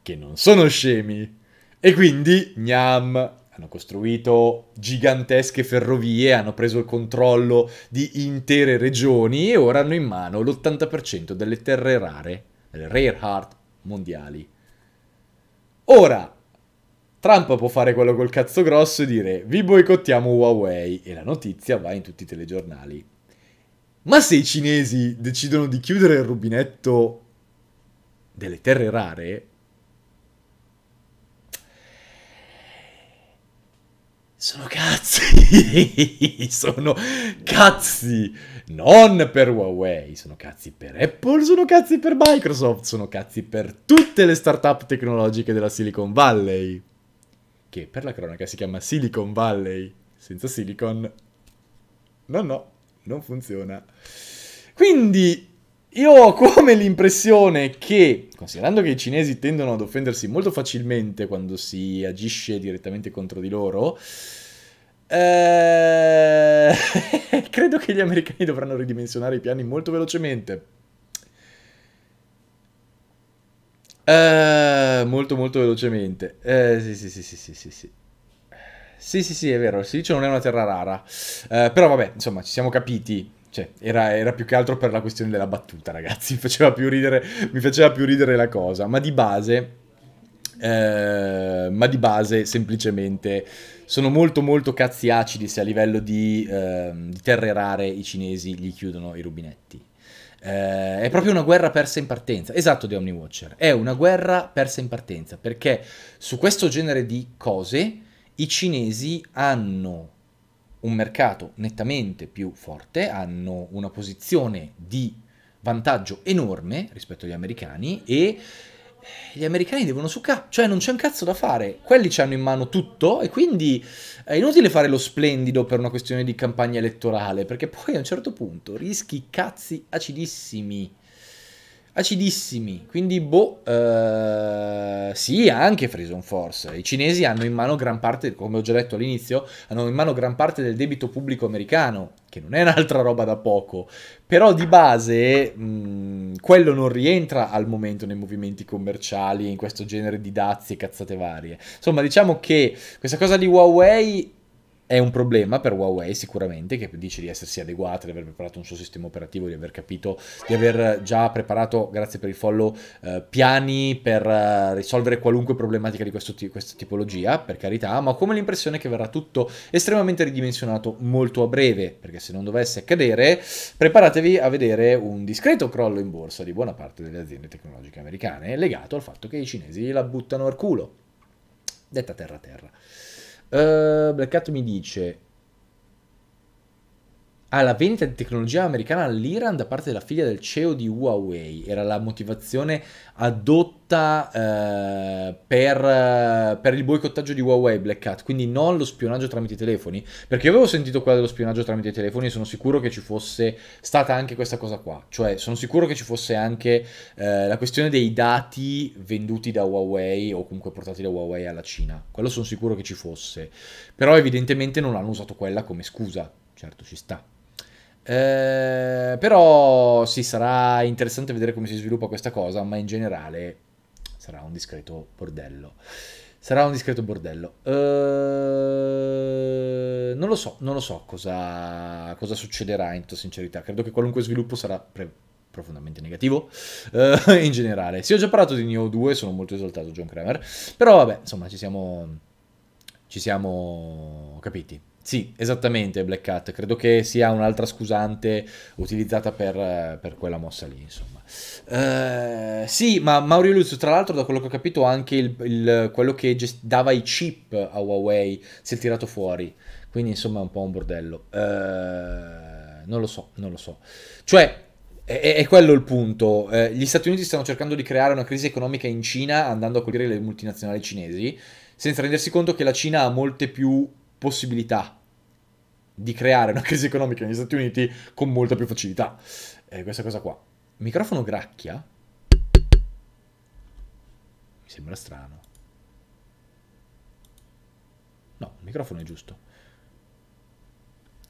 che non sono scemi. E quindi, gnam, hanno costruito gigantesche ferrovie, hanno preso il controllo di intere regioni e ora hanno in mano l'80% delle terre rare, delle rare heart mondiali. Ora, Trump può fare quello col cazzo grosso e dire vi boicottiamo Huawei e la notizia va in tutti i telegiornali. Ma se i cinesi decidono di chiudere il rubinetto delle terre rare, sono cazzi, sono cazzi, non per Huawei, sono cazzi per Apple, sono cazzi per Microsoft, sono cazzi per tutte le startup tecnologiche della Silicon Valley, che per la cronaca si chiama Silicon Valley, senza Silicon, no no, non funziona. Quindi io ho come l'impressione che, considerando che i cinesi tendono ad offendersi molto facilmente quando si agisce direttamente contro di loro, eh... credo che gli americani dovranno ridimensionare i piani molto velocemente. Eh, molto molto velocemente. Eh, sì, sì, sì, sì, sì, sì, sì. Sì, sì, sì, è vero, il silicio non è una terra rara. Eh, però vabbè, insomma, ci siamo capiti. Cioè, era, era, più che altro per la questione della battuta, ragazzi. Mi faceva più ridere, faceva più ridere la cosa. Ma di base, eh, ma di base, semplicemente, sono molto molto cazzi acidi se a livello di, eh, di terre rare i cinesi gli chiudono i rubinetti. Eh, è proprio una guerra persa in partenza. Esatto, di Omniwatcher. È una guerra persa in partenza perché su questo genere di cose i cinesi hanno un mercato nettamente più forte, hanno una posizione di vantaggio enorme rispetto agli americani e gli americani devono succare, cioè non c'è un cazzo da fare, quelli ci hanno in mano tutto e quindi è inutile fare lo splendido per una questione di campagna elettorale, perché poi a un certo punto rischi cazzi acidissimi acidissimi. Quindi, boh, eh, sì, anche Frison Force. I cinesi hanno in mano gran parte, come ho già detto all'inizio, hanno in mano gran parte del debito pubblico americano, che non è un'altra roba da poco. Però di base, mh, quello non rientra al momento nei movimenti commerciali, in questo genere di dazi e cazzate varie. Insomma, diciamo che questa cosa di Huawei è un problema per Huawei sicuramente, che dice di essersi adeguata, di aver preparato un suo sistema operativo, di aver capito, di aver già preparato, grazie per il follow, eh, piani per eh, risolvere qualunque problematica di questo, questa tipologia, per carità, ma ho come l'impressione che verrà tutto estremamente ridimensionato molto a breve, perché se non dovesse accadere, preparatevi a vedere un discreto crollo in borsa di buona parte delle aziende tecnologiche americane, legato al fatto che i cinesi la buttano al culo. Detta terra terra. Uh, Black Cat mi dice Ah, la vendita di tecnologia americana all'Iran da parte della figlia del CEO di Huawei. Era la motivazione adotta eh, per, per, il boicottaggio di Huawei Black Cat, quindi non lo spionaggio tramite i telefoni, perché io avevo sentito quella dello spionaggio tramite i telefoni e sono sicuro che ci fosse stata anche questa cosa qua, cioè sono sicuro che ci fosse anche eh, la questione dei dati venduti da Huawei o comunque portati da Huawei alla Cina, quello sono sicuro che ci fosse, però evidentemente non hanno usato quella come scusa, certo ci sta. Eh, però sì, sarà interessante vedere come si sviluppa questa cosa, ma in generale sarà un discreto bordello. Sarà un discreto bordello. Uh, non lo so, non lo so cosa, cosa, succederà in tutta sincerità. Credo che qualunque sviluppo sarà profondamente negativo uh, in generale. Sì, ho già parlato di Neo 2, sono molto esaltato John Kramer. Però vabbè, insomma, ci siamo, ci siamo capiti. Sì, esattamente, Black Cat. Credo che sia un'altra scusante utilizzata per, per quella mossa lì, insomma. Uh, sì, ma Mauro Luz, tra l'altro, da quello che ho capito, anche il, il, quello che gest- dava i chip a Huawei si è tirato fuori. Quindi, insomma, è un po' un bordello. Uh, non lo so, non lo so. Cioè, è, è quello il punto. Eh, gli Stati Uniti stanno cercando di creare una crisi economica in Cina andando a colpire le multinazionali cinesi, senza rendersi conto che la Cina ha molte più possibilità di creare una crisi economica negli Stati Uniti con molta più facilità. Eh, questa cosa qua. Microfono gracchia? Mi sembra strano. No, il microfono è giusto.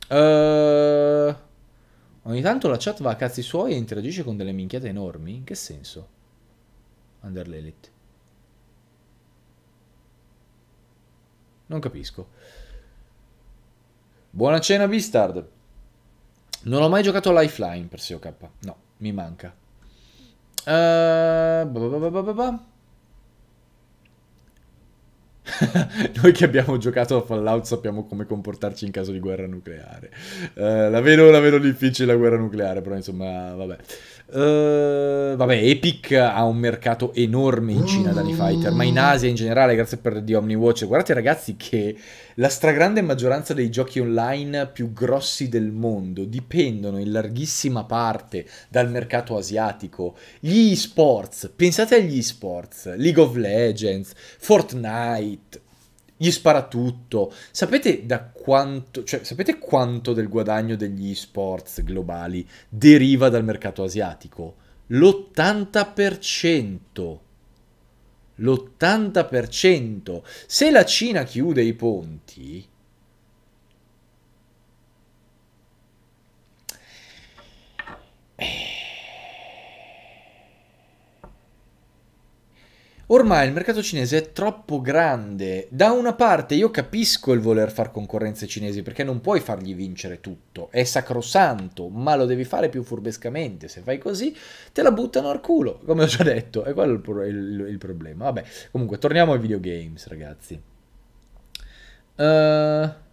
Uh, ogni tanto la chat va a cazzi suoi e interagisce con delle minchiate enormi? In che senso? Under l'elite. Non capisco. Buona cena, Beastard. Non ho mai giocato a Lifeline per SEOK. No, mi manca. Uh, Noi che abbiamo giocato a Fallout sappiamo come comportarci in caso di guerra nucleare. Uh, la, vedo, la vedo difficile la guerra nucleare, però insomma, vabbè. Uh, vabbè, Epic ha un mercato enorme in Cina da Fighter, ma in Asia in generale, grazie per di Omniwatch. Guardate ragazzi che la stragrande maggioranza dei giochi online più grossi del mondo dipendono in larghissima parte dal mercato asiatico. Gli esports, pensate agli esports, League of Legends, Fortnite, gli sparatutto. Sapete da quanto, cioè, sapete quanto del guadagno degli esports globali deriva dal mercato asiatico? L'80%. L'80%. Se la Cina chiude i ponti, Ormai il mercato cinese è troppo grande. Da una parte io capisco il voler far concorrenze cinesi perché non puoi fargli vincere tutto, è sacrosanto, ma lo devi fare più furbescamente. Se fai così te la buttano al culo, come ho già detto, è quello il, il, il problema. Vabbè, comunque torniamo ai videogames, ragazzi. Uh...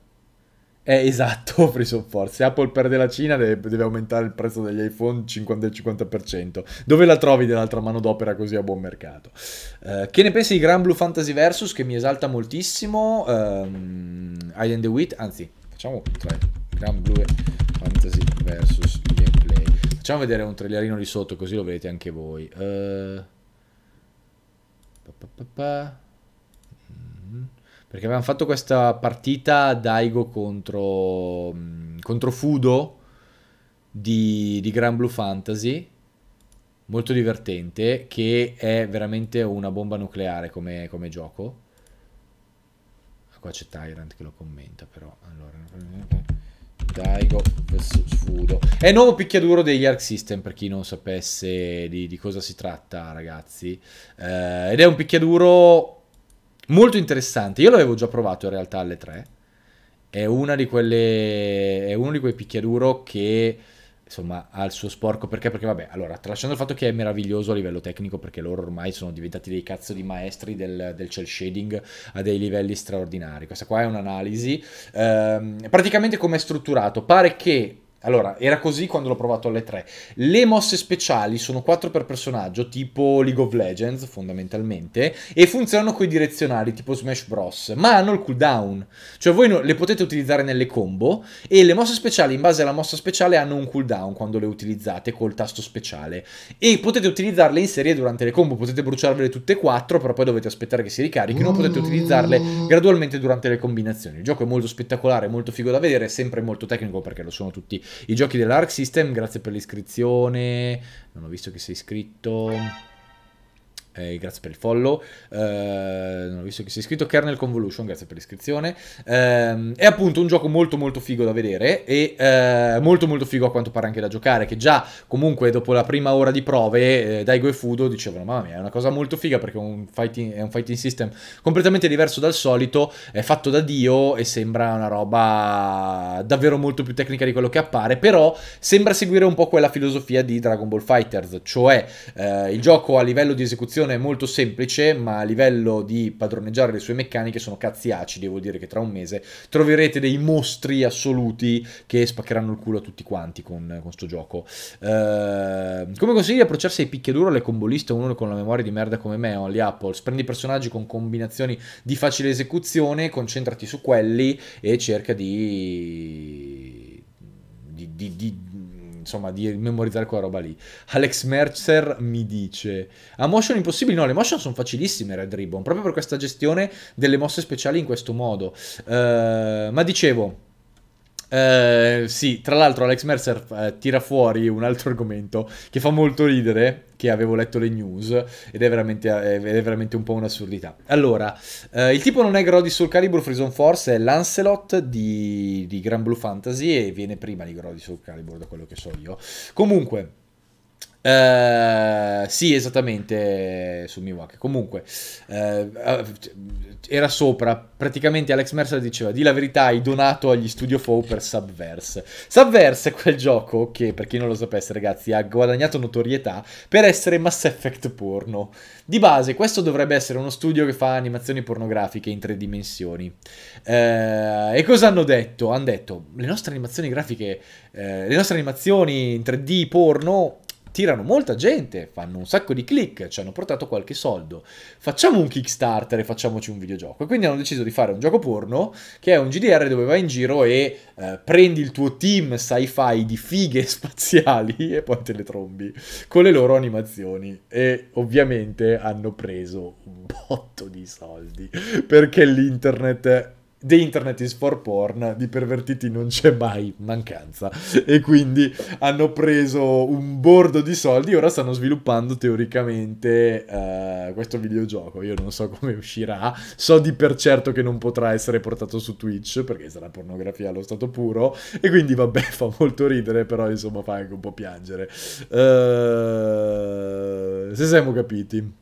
Eh, esatto, Free Support. Se Apple perde la Cina deve, deve aumentare il prezzo degli iPhone 50 del 50%. Dove la trovi dell'altra manodopera così a buon mercato? Uh, che ne pensi di Gran Blue Fantasy Versus che mi esalta moltissimo? Um, I and the Wit, anzi, facciamo tre. Gran Blue Fantasy Versus Gameplay. Facciamo vedere un trailerino di sotto così lo vedete anche voi. Uh, perché avevamo fatto questa partita Daigo contro, mm, contro Fudo di, di Gran Blue Fantasy. Molto divertente, che è veramente una bomba nucleare come, come gioco. Qua c'è Tyrant che lo commenta, però. Allora, Daigo vs Fudo. È il nuovo picchiaduro degli Arc System, per chi non sapesse di, di cosa si tratta, ragazzi. Eh, ed è un picchiaduro molto interessante. Io l'avevo già provato in realtà alle 3. È una di quelle. È uno di quei picchiaduro che insomma ha il suo sporco perché perché vabbè allora tralasciando il fatto che è meraviglioso a livello tecnico perché loro ormai sono diventati dei cazzo di maestri del, del cel shading a dei livelli straordinari questa qua è un'analisi ehm, praticamente come è strutturato pare che allora, era così quando l'ho provato alle 3. Le mosse speciali sono 4 per personaggio, tipo League of Legends, fondamentalmente, e funzionano con i direzionali, tipo Smash Bros. Ma hanno il cooldown. Cioè voi le potete utilizzare nelle combo, e le mosse speciali, in base alla mossa speciale, hanno un cooldown quando le utilizzate col tasto speciale. E potete utilizzarle in serie durante le combo, potete bruciarvele tutte e 4, però poi dovete aspettare che si ricarichino, potete utilizzarle gradualmente durante le combinazioni. Il gioco è molto spettacolare, molto figo da vedere, sempre molto tecnico perché lo sono tutti i giochi dell'Arc System, grazie per l'iscrizione. Non ho visto che sei iscritto. Eh, grazie per il follow. Eh, non ho visto che si è iscritto. Kernel Convolution, grazie per l'iscrizione. Eh, è appunto un gioco molto molto figo da vedere e eh, molto molto figo a quanto pare anche da giocare. Che già comunque dopo la prima ora di prove, eh, Daigo e Fudo dicevano: Mamma mia, è una cosa molto figa perché è un, fighting, è un fighting system completamente diverso dal solito. È fatto da Dio e sembra una roba davvero molto più tecnica di quello che appare. Però sembra seguire un po' quella filosofia di Dragon Ball Fighters, cioè eh, il gioco a livello di esecuzione è molto semplice, ma a livello di padroneggiare le sue meccaniche sono cazzi acidi, vuol dire che tra un mese troverete dei mostri assoluti che spaccheranno il culo a tutti quanti con questo gioco. Uh, come consigli approcciarsi ai picchiaduro alle comboliste uno con la memoria di merda come me, Only Apples, prendi personaggi con combinazioni di facile esecuzione, concentrati su quelli e cerca di, di, di, di insomma, di memorizzare quella roba lì. Alex Mercer mi dice: A motion impossibili? No, le motion sono facilissime, Red Ribbon, proprio per questa gestione delle mosse speciali in questo modo. Uh, ma dicevo. Uh, sì, tra l'altro Alex Mercer uh, tira fuori un altro argomento che fa molto ridere, che avevo letto le news, ed è veramente, è veramente un po' un'assurdità. Allora, uh, il tipo non è Grody Soul Calibur Frison Force, è Lancelot di, di Gran Blue Fantasy e viene prima di Grody Soul Calibur, da quello che so io. Comunque... Uh, sì, esattamente su Miwak. Comunque, uh, era sopra. Praticamente Alex Mercer diceva: Di la verità, hai donato agli Studio Foe per Subverse. Subverse è quel gioco che, per chi non lo sapesse, ragazzi, ha guadagnato notorietà per essere Mass Effect porno. Di base, questo dovrebbe essere uno studio che fa animazioni pornografiche in tre dimensioni. Uh, e cosa hanno detto? Hanno detto: Le nostre animazioni grafiche, le nostre animazioni in 3D porno tirano molta gente, fanno un sacco di click, ci hanno portato qualche soldo. Facciamo un Kickstarter e facciamoci un videogioco. E quindi hanno deciso di fare un gioco porno che è un GDR dove vai in giro e eh, prendi il tuo team sci-fi di fighe spaziali e poi te le trombi con le loro animazioni. E ovviamente hanno preso un botto di soldi perché l'internet The Internet is for Porn, di pervertiti non c'è mai mancanza. E quindi hanno preso un bordo di soldi e ora stanno sviluppando teoricamente uh, questo videogioco. Io non so come uscirà, so di per certo che non potrà essere portato su Twitch perché sarà pornografia allo stato puro. E quindi vabbè, fa molto ridere, però insomma fa anche un po' piangere. Uh, se siamo capiti.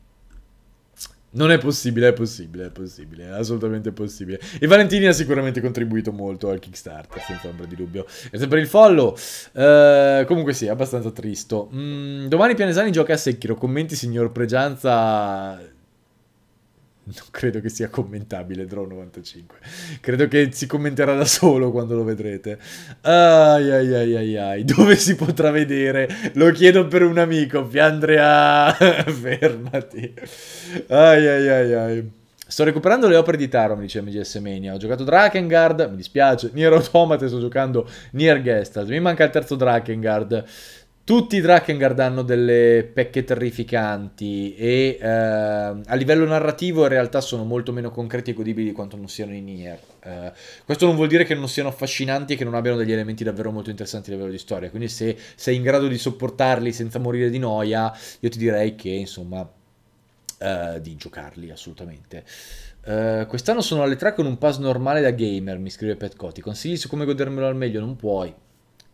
Non è possibile, è possibile, è possibile, è assolutamente possibile. E Valentini ha sicuramente contribuito molto al Kickstarter, senza ombra di dubbio. Grazie per il follow. Uh, comunque sì, abbastanza tristo. Mm, domani Pianesani gioca a Sekiro. Commenti, signor Pregianza non credo che sia commentabile Draw95. Credo che si commenterà da solo quando lo vedrete. Ai ai ai ai ai. Dove si potrà vedere? Lo chiedo per un amico. Piandrea, fermati. Ai ai ai ai. Sto recuperando le opere di Taro, mi dice MGS Mania. Ho giocato Drakengard, mi dispiace. Nier Automata, sto giocando Nier Gestalt. Mi manca il terzo Drakengard. Tutti i Drakengard hanno delle pecche terrificanti e eh, a livello narrativo in realtà sono molto meno concreti e godibili di quanto non siano in Nier. Eh, questo non vuol dire che non siano affascinanti e che non abbiano degli elementi davvero molto interessanti a livello di storia, quindi se sei in grado di sopportarli senza morire di noia, io ti direi che insomma eh, di giocarli assolutamente. Uh, quest'anno sono alle 3 con un pass normale da gamer, mi scrive Petcotti. Consigli su come godermelo al meglio? Non puoi.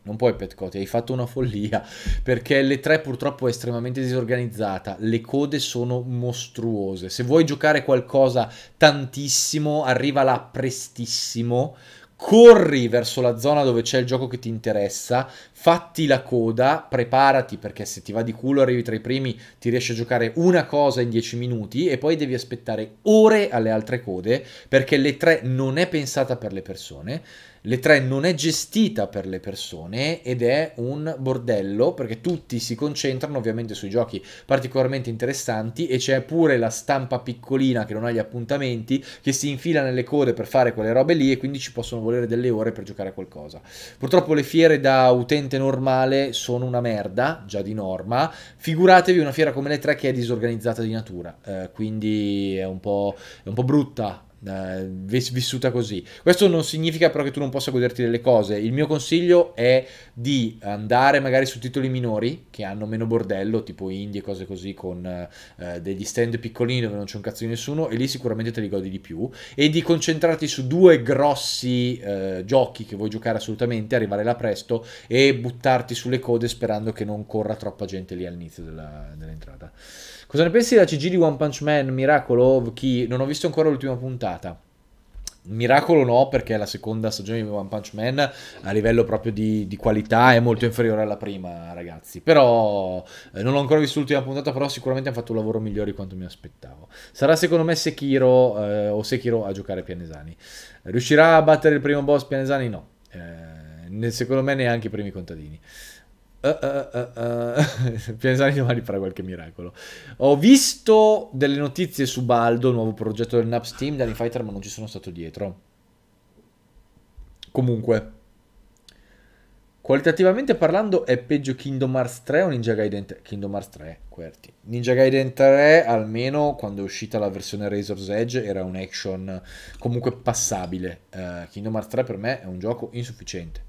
Non puoi Petcotti, hai fatto una follia, perché l'E3 purtroppo è estremamente disorganizzata, le code sono mostruose. Se vuoi giocare qualcosa tantissimo, arriva là prestissimo, corri verso la zona dove c'è il gioco che ti interessa, fatti la coda, preparati perché se ti va di culo arrivi tra i primi, ti riesci a giocare una cosa in 10 minuti e poi devi aspettare ore alle altre code perché l'E3 non è pensata per le persone le3 non è gestita per le persone ed è un bordello perché tutti si concentrano ovviamente sui giochi particolarmente interessanti e c'è pure la stampa piccolina che non ha gli appuntamenti che si infila nelle code per fare quelle robe lì e quindi ci possono volere delle ore per giocare a qualcosa. Purtroppo le fiere da utente normale sono una merda, già di norma, figuratevi una fiera come le 3 che è disorganizzata di natura, eh, quindi è un, è un po' brutta vissuta così. Questo non significa però che tu non possa goderti delle cose. Il mio consiglio è di andare magari su titoli minori che hanno meno bordello, tipo indie e cose così, con eh, degli stand piccolini dove non c'è un cazzo di nessuno, e lì sicuramente te li godi di più. E di concentrarti su due grossi eh, giochi che vuoi giocare assolutamente, arrivare là presto e buttarti sulle code sperando che non corra troppa gente lì all'inizio della, dell'entrata. Cosa ne pensi della CG di One Punch Man? Miracolo? Chi? Non ho visto ancora l'ultima puntata. Miracolo no, perché la seconda stagione di One Punch Man a livello proprio di, di qualità è molto inferiore alla prima, ragazzi. Però eh, non ho ancora visto l'ultima puntata, però sicuramente hanno fatto un lavoro migliore di quanto mi aspettavo. Sarà secondo me Sekiro eh, o Sekiro a giocare Pianesani. Riuscirà a battere il primo boss Pianesani? No. Eh, secondo me neanche i primi contadini. Uh, uh, domani farà qualche miracolo. Ho visto delle notizie su Baldo, nuovo progetto del Naps Team, Danny Fighter, ma non ci sono stato dietro. Comunque, qualitativamente parlando, è peggio Kingdom Hearts 3 o Ninja Gaiden 3? Kingdom Hearts 3, QWERTY. Ninja Gaiden 3, almeno quando è uscita la versione Razor's Edge, era un action comunque passabile. Uh, Kingdom Hearts 3 per me è un gioco insufficiente.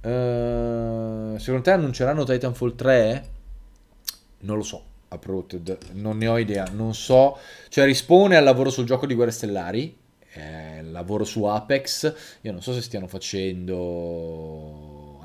Uh, secondo te annunceranno Titanfall 3? Non lo so. Uprooted, non ne ho idea. Non so. Cioè, rispone al lavoro sul gioco di Guerre Stellari. Eh, lavoro su Apex. Io non so se stiano facendo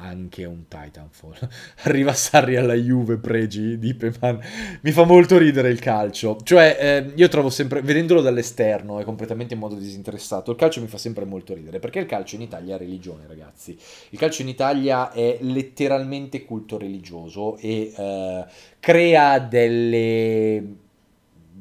anche un Titanfall. Arriva Sarri alla Juve, pregi di Peman. Mi fa molto ridere il calcio. Cioè, eh, io trovo sempre, vedendolo dall'esterno e completamente in modo disinteressato, il calcio mi fa sempre molto ridere, perché il calcio in Italia è religione, ragazzi. Il calcio in Italia è letteralmente culto religioso e eh, crea delle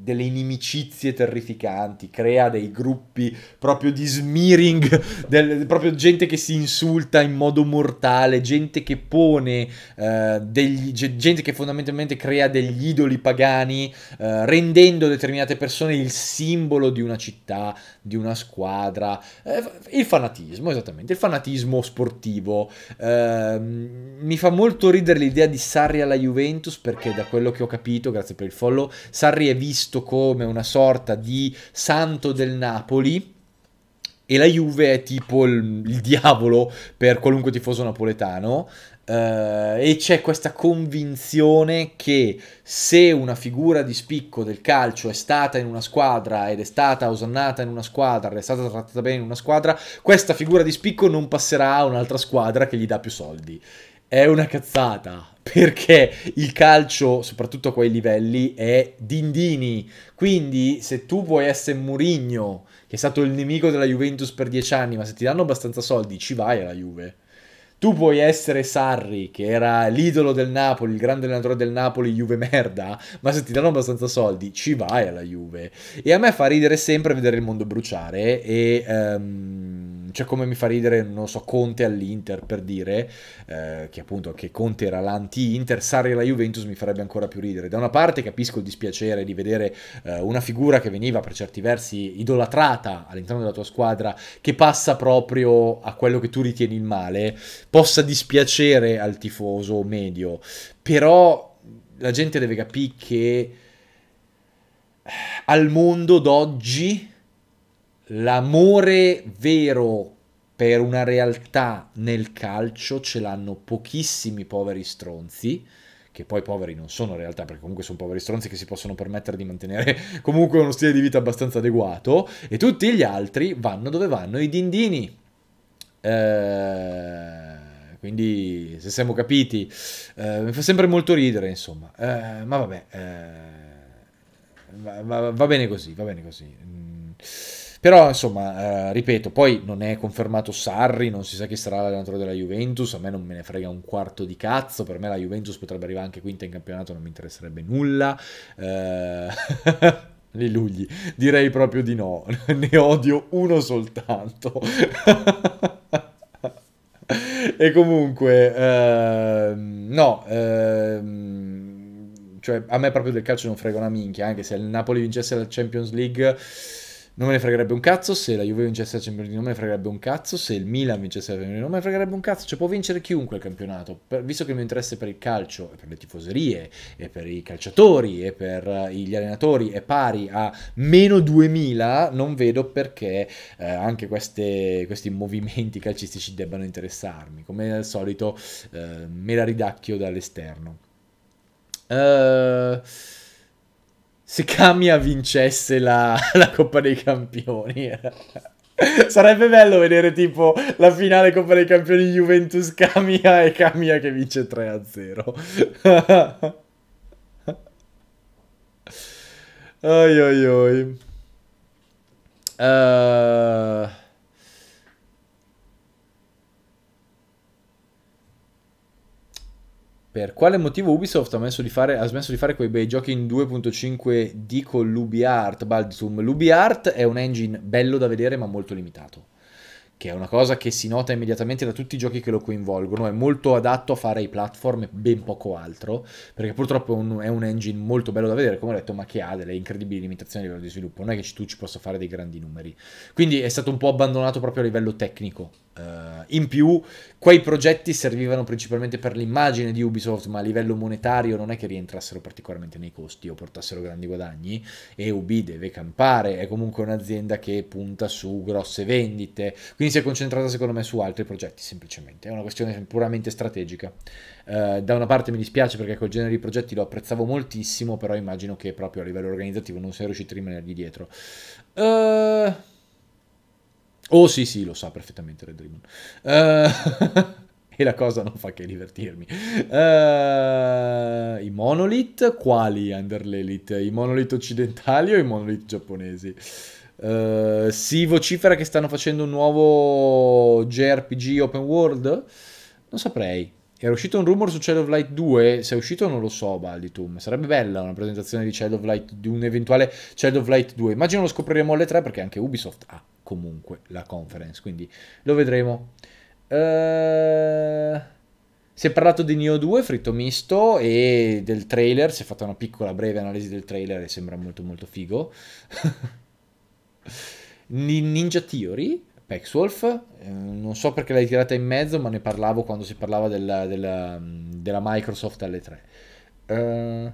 delle inimicizie terrificanti, crea dei gruppi proprio di smearing, del, proprio gente che si insulta in modo mortale, gente che pone, eh, degli, gente che fondamentalmente crea degli idoli pagani, eh, rendendo determinate persone il simbolo di una città, di una squadra. Eh, il fanatismo, esattamente, il fanatismo sportivo. Ehm, mi fa molto ridere l'idea di Sarri alla Juventus perché da quello che ho capito, grazie per il follow, Sarri è visto visto come una sorta di santo del Napoli e la Juve è tipo il, il diavolo per qualunque tifoso napoletano. Uh, e c'è questa convinzione che se una figura di spicco del calcio è stata in una squadra ed è stata osannata in una squadra, ed è stata trattata bene in una squadra, questa figura di spicco non passerà a un'altra squadra che gli dà più soldi. È una cazzata perché il calcio, soprattutto a quei livelli, è dindini. Quindi, se tu vuoi essere Murigno, che è stato il nemico della Juventus per dieci anni, ma se ti danno abbastanza soldi, ci vai alla Juve. Tu puoi essere Sarri, che era l'idolo del Napoli, il grande allenatore del Napoli, Juve merda, ma se ti danno abbastanza soldi, ci vai alla Juve. E a me fa ridere sempre vedere il mondo bruciare e... Um, cioè come mi fa ridere, non so, Conte all'Inter per dire, eh, che appunto che Conte era l'anti-Inter, Sarri alla Juventus mi farebbe ancora più ridere. Da una parte capisco il dispiacere di vedere eh, una figura che veniva per certi versi idolatrata all'interno della tua squadra, che passa proprio a quello che tu ritieni il male, possa dispiacere al tifoso medio, però la gente deve capire che eh, al mondo d'oggi l'amore vero per una realtà nel calcio ce l'hanno pochissimi poveri stronzi che poi poveri non sono in realtà, perché comunque sono poveri stronzi che si possono permettere di mantenere comunque uno stile di vita abbastanza adeguato, e tutti gli altri vanno dove vanno i dindini. Eh, quindi, se siamo capiti, eh, mi fa sempre molto ridere, insomma. Eh, ma vabbè, eh, va, va, va, bene così, va bene così. Mm. Però, insomma, eh, ripeto, poi non è confermato Sarri, non si sa chi sarà l'allenatore della Juventus, a me non me ne frega un quarto di cazzo, per me la Juventus potrebbe arrivare anche quinta in campionato, non mi interesserebbe nulla. Eh... Li lugli, direi proprio di no, ne odio uno soltanto. e comunque, eh, no, eh, cioè a me proprio del calcio non frega una minchia, anche se il Napoli vincesse la Champions League non me ne fregherebbe un cazzo se la Juve vincesse la Champions League, non me ne fregherebbe un cazzo se il Milan vincesse la Champions League, non me ne fregherebbe un cazzo, cioè può vincere chiunque il campionato, per, visto che il mio interesse per il calcio e per le tifoserie e per i calciatori e per uh, gli allenatori è pari a meno 2000, non vedo perché eh, anche queste, questi movimenti calcistici debbano interessarmi, come al solito eh, me la ridacchio dall'esterno. Uh, se Kamiya vincesse la, la Coppa dei Campioni. Sarebbe bello vedere tipo la finale Coppa dei Campioni Juventus Kamiya e Kamiya che vince 3-0. oi oi oi. Uh... Per quale motivo Ubisoft ha, fare, ha, smesso di fare quei bei giochi in 2.5D con l'UbiArt, Baldsum? L'UbiArt è un engine bello da vedere ma molto limitato che è una cosa che si nota immediatamente da tutti i giochi che lo coinvolgono, è molto adatto a fare i platform e ben poco altro, perché purtroppo è un, è un, engine molto bello da vedere, come ho detto, ma che ha delle incredibili limitazioni a livello di sviluppo, non è che tu ci possa fare dei grandi numeri. Quindi è stato un po' abbandonato proprio a livello tecnico. Uh, in più, quei progetti servivano principalmente per l'immagine di Ubisoft, ma a livello monetario non è che rientrassero particolarmente nei costi o portassero grandi guadagni, e Ubi deve campare, è comunque un'azienda che punta su grosse vendite, quindi si è concentrata secondo me su altri progetti semplicemente, è una questione puramente strategica. Uh, da una parte mi dispiace perché quel genere di progetti lo apprezzavo moltissimo, però immagino che proprio a livello organizzativo non sia riuscito a rimanergli dietro. Uh... Oh sì sì, lo sa perfettamente Red Ribbon. Uh... e la cosa non fa che divertirmi. Uh, I monolith? Quali Underlelith? I monolith occidentali o i monolith giapponesi? Uh, si vocifera che stanno facendo un nuovo JRPG open world? Non saprei. Era uscito un rumor su Child of Light 2, se è uscito non lo so, Balditum. Sarebbe bella una presentazione di Child of Light, di un eventuale Child of Light 2. Immagino lo scopriremo alle 3 perché anche Ubisoft ha comunque la conference, quindi lo vedremo. Uh... Si è parlato di Neo 2, fritto misto, e del trailer, si è fatta una piccola breve analisi del trailer e sembra molto molto figo. Ninja Theory, Pexwolf, eh, non so perché l'hai tirata in mezzo, ma ne parlavo quando si parlava della, della, della Microsoft alle 3. Uh, eh,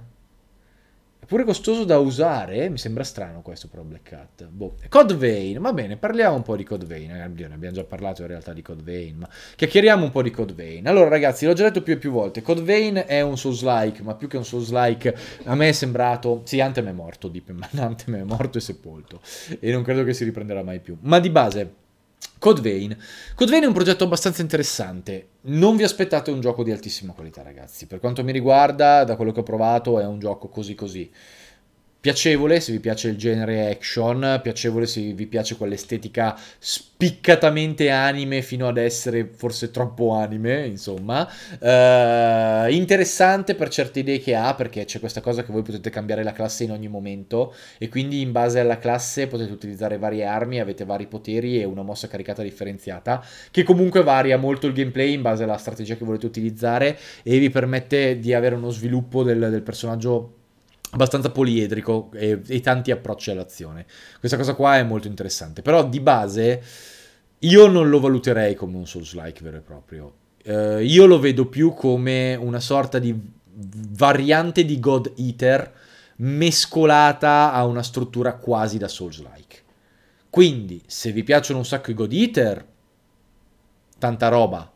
pure costoso da usare, mi sembra strano questo però Black Hat. Boh. Code Vein, va bene, parliamo un po' di Code Vein, eh, ne abbiamo già parlato in realtà di Code Vein, ma chiacchieriamo un po' di Code Vein. Allora ragazzi, l'ho già detto più e più volte, Code Vein è un Souls-like, ma più che un Souls-like a me è sembrato... Sì, Anthem è morto, Deep, ma Anthem è morto e sepolto, e non credo che si riprenderà mai più. Ma di base... Code Vein. Code Vein è un progetto abbastanza interessante. Non vi aspettate un gioco di altissima qualità, ragazzi. Per quanto mi riguarda, da quello che ho provato, è un gioco così così. Piacevole se vi piace il genere action, piacevole se vi piace quell'estetica spiccatamente anime fino ad essere forse troppo anime, insomma. Uh, interessante per certe idee che ha, perché c'è questa cosa che voi potete cambiare la classe in ogni momento e quindi in base alla classe potete utilizzare varie armi, avete vari poteri e una mossa caricata differenziata, che comunque varia molto il gameplay in base alla strategia che volete utilizzare e vi permette di avere uno sviluppo del, del personaggio abbastanza poliedrico e, e, tanti approcci all'azione. Questa cosa qua è molto interessante, però di base io non lo valuterei come un Souls-like vero e proprio. Uh, io lo vedo più come una sorta di variante di God Eater mescolata a una struttura quasi da Souls-like. Quindi, se vi piacciono un sacco i God Eater, tanta roba.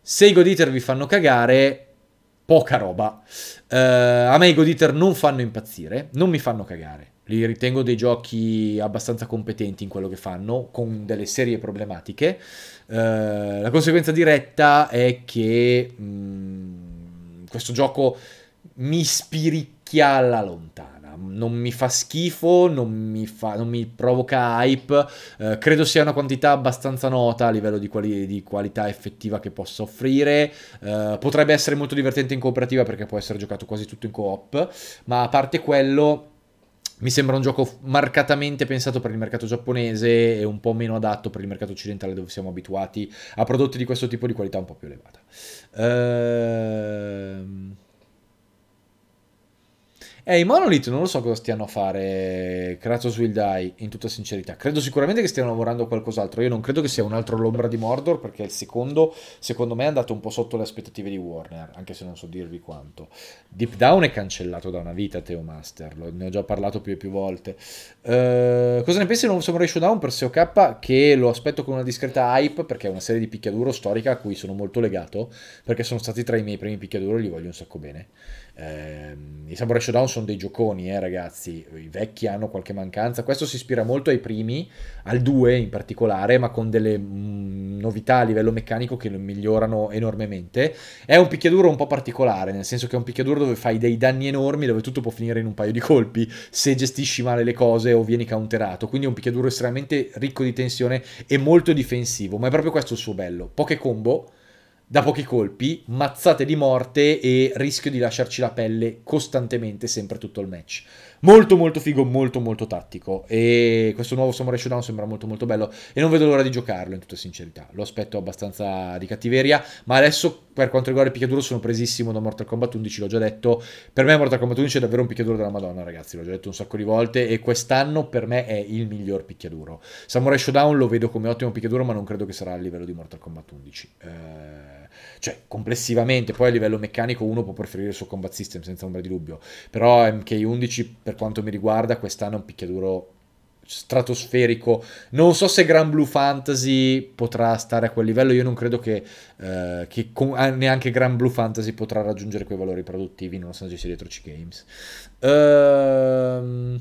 Se i God Eater vi fanno cagare, poca roba. Uh, a me i God Eater non fanno impazzire, non mi fanno cagare. Li ritengo dei giochi abbastanza competenti in quello che fanno, con delle serie problematiche. Uh, la conseguenza diretta è che mh, mm, questo gioco mi spiricchia alla lontana non mi fa schifo, non mi, fa, non mi provoca hype, eh, credo sia una quantità abbastanza nota a livello di, quali, di qualità effettiva che possa offrire, eh, potrebbe essere molto divertente in cooperativa perché può essere giocato quasi tutto in co-op, ma a parte quello mi sembra un gioco marcatamente pensato per il mercato giapponese e un po' meno adatto per il mercato occidentale dove siamo abituati a prodotti di questo tipo di qualità un po' più elevata. Ehm... Eh, i Monolith non lo so cosa stiano a fare Kratos Will Die, in tutta sincerità. Credo sicuramente che stiano lavorando a qualcos'altro. Io non credo che sia un altro l'ombra di Mordor, perché il secondo, secondo me, è andato un po' sotto le aspettative di Warner, anche se non so dirvi quanto. Deep Down è cancellato da una vita, Teo Master, lo, ne ho già parlato più e più volte. Uh, cosa ne pensi di nuovo Samurai Showdown per SEOK? Che lo aspetto con una discreta hype, perché è una serie di picchiaduro storica a cui sono molto legato, perché sono stati tra i miei primi picchiaduro e li voglio un sacco bene. Eh, I Samurai Showdown sono dei gioconi, eh, ragazzi. I vecchi hanno qualche mancanza. Questo si ispira molto ai primi, al 2 in particolare, ma con delle mh, mm, novità a livello meccanico che lo migliorano enormemente. È un picchiaduro un po' particolare, nel senso che è un picchiaduro dove fai dei danni enormi, dove tutto può finire in un paio di colpi se gestisci male le cose o vieni counterato. Quindi è un picchiaduro estremamente ricco di tensione e molto difensivo. Ma è proprio questo il suo bello. Poche combo da pochi colpi, mazzate di morte e rischio di lasciarci la pelle costantemente sempre tutto il match. Molto molto figo, molto molto tattico e questo nuovo Samurai Showdown sembra molto molto bello e non vedo l'ora di giocarlo in tutta sincerità. Lo aspetto abbastanza di cattiveria, ma adesso per quanto riguarda il picchiaduro sono presissimo da Mortal Kombat 11, l'ho già detto. Per me Mortal Kombat 11 è davvero un picchiaduro della Madonna, ragazzi, l'ho già detto un sacco di volte e quest'anno per me è il miglior picchiaduro. Samurai Showdown lo vedo come ottimo picchiaduro, ma non credo che sarà a livello di Mortal Kombat 11. Eh cioè complessivamente, poi a livello meccanico uno può preferire il suo combat system senza ombra di dubbio, però MK11 per quanto mi riguarda quest'anno è un picchiaduro stratosferico. Non so se Gran Blue Fantasy potrà stare a quel livello. Io non credo che, eh, che eh, neanche Gran Blue Fantasy potrà raggiungere quei valori produttivi, nonostante ci sia dietro C-Games. Ehm.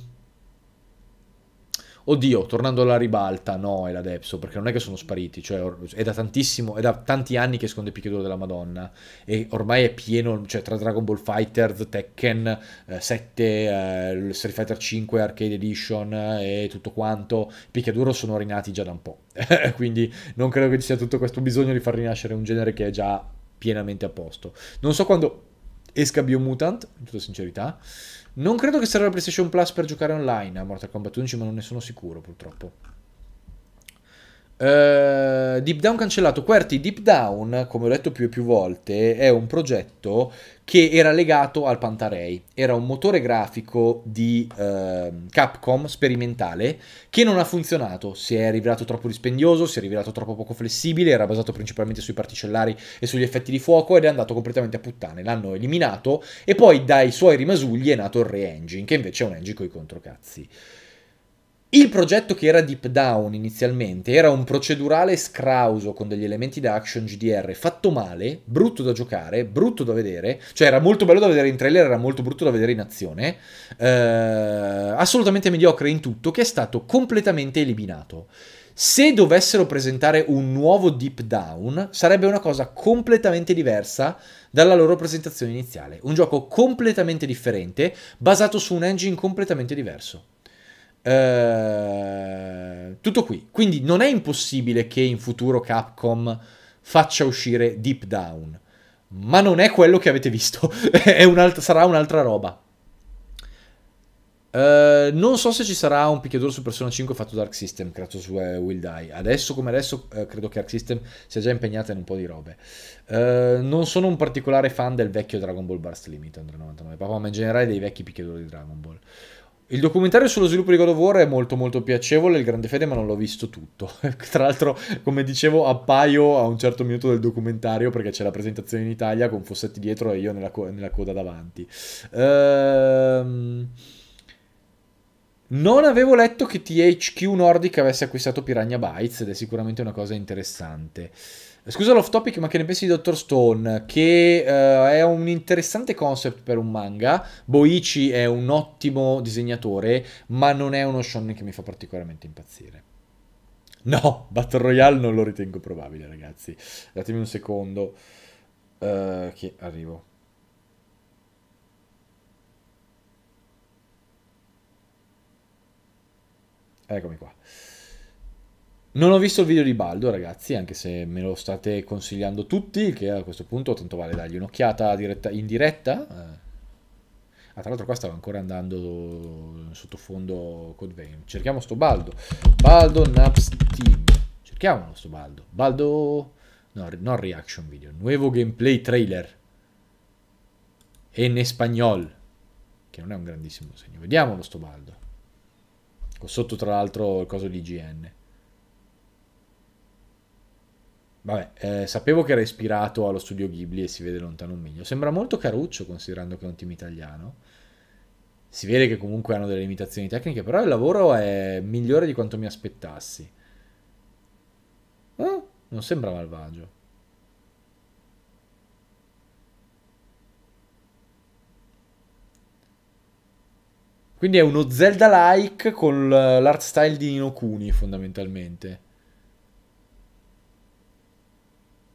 Oddio, tornando alla ribalta, no, è la Depso, perché non è che sono spariti, cioè è da tantissimo, è da tanti anni che escono dei picchiaduro della Madonna e ormai è pieno, cioè tra Dragon Ball Fighter, Tekken eh, 7, eh, Street Fighter 5 Arcade Edition eh, e tutto quanto, picchiaduro sono rinati già da un po', quindi non credo che ci sia tutto questo bisogno di far rinascere un genere che è già pienamente a posto. Non so quando esca Biomutant, in tutta sincerità, non credo che serva la PlayStation Plus per giocare online a Mortal Kombat 11, ma non ne sono sicuro purtroppo. Uh, Deep Down cancellato. Querti, Deep Down, come ho detto più e più volte, è un progetto che era legato al Pantarei. Era un motore grafico di uh, Capcom sperimentale che non ha funzionato. Si è rivelato troppo dispendioso, si è rivelato troppo poco flessibile, era basato principalmente sui particellari e sugli effetti di fuoco ed è andato completamente a puttane. L'hanno eliminato e poi dai suoi rimasugli è nato il Re-Engine, che invece è un engine con i controcazzi. Il progetto che era Deep Down inizialmente era un procedurale scrauso con degli elementi da action GDR fatto male, brutto da giocare, brutto da vedere, cioè era molto bello da vedere in trailer, era molto brutto da vedere in azione, eh, assolutamente mediocre in tutto, che è stato completamente eliminato. Se dovessero presentare un nuovo Deep Down, sarebbe una cosa completamente diversa dalla loro presentazione iniziale. Un gioco completamente differente, basato su un engine completamente diverso. Eh, tutto qui. Quindi non è impossibile che in futuro Capcom faccia uscire Deep Down. Ma non è quello che avete visto. un sarà un'altra roba. Uh, non so se ci sarà un picchiaduro su Persona 5 fatto da Arc System creato su uh, Will Die. Adesso come adesso uh, credo che Arc System sia già impegnata in un po' di robe. non sono un particolare fan del vecchio Dragon Ball Burst Limited 99, ma in generale dei vecchi picchiadori di Dragon Ball. Il documentario sullo sviluppo di God of War è molto molto piacevole, il grande fede, ma non l'ho visto tutto. Tra l'altro, come dicevo, appaio a un certo minuto del documentario perché c'è la presentazione in Italia con Fossetti dietro e io nella, co- nella coda davanti. Ehm... Non avevo letto che THQ Nordic avesse acquistato Piranha Bytes ed è sicuramente una cosa interessante. Scusa l'off topic, ma che ne pensi di Dr. Stone? Che uh, è un interessante concept per un manga. Boichi è un ottimo disegnatore, ma non è uno shonen che mi fa particolarmente impazzire. No, Battle Royale non lo ritengo probabile, ragazzi. Datemi un secondo. Uh, che arrivo. Eccomi qua. Non ho visto il video di Baldo, ragazzi, anche se me lo state consigliando tutti, che a questo punto tanto vale dargli un'occhiata in diretta. Eh. Ah, tra l'altro qua stava ancora andando sottofondo Code Vein. Cerchiamo sto Baldo. Baldo Naps Team. Cerchiamolo sto Baldo. Baldo... No, non reaction video. Nuevo gameplay trailer. En español. che non è un grandissimo segno. Vediamolo sto baldo. Sotto tra l'altro il coso di IGN. Vabbè, eh, sapevo che era ispirato allo studio Ghibli e si vede lontano un miglio. Sembra molto caruccio considerando che è un team italiano. Si vede che comunque hanno delle limitazioni tecniche, però il lavoro è migliore di quanto mi aspettassi. Oh, non sembra malvagio. Quindi è uno Zelda-like con l'art style di Nino Kuni, fondamentalmente.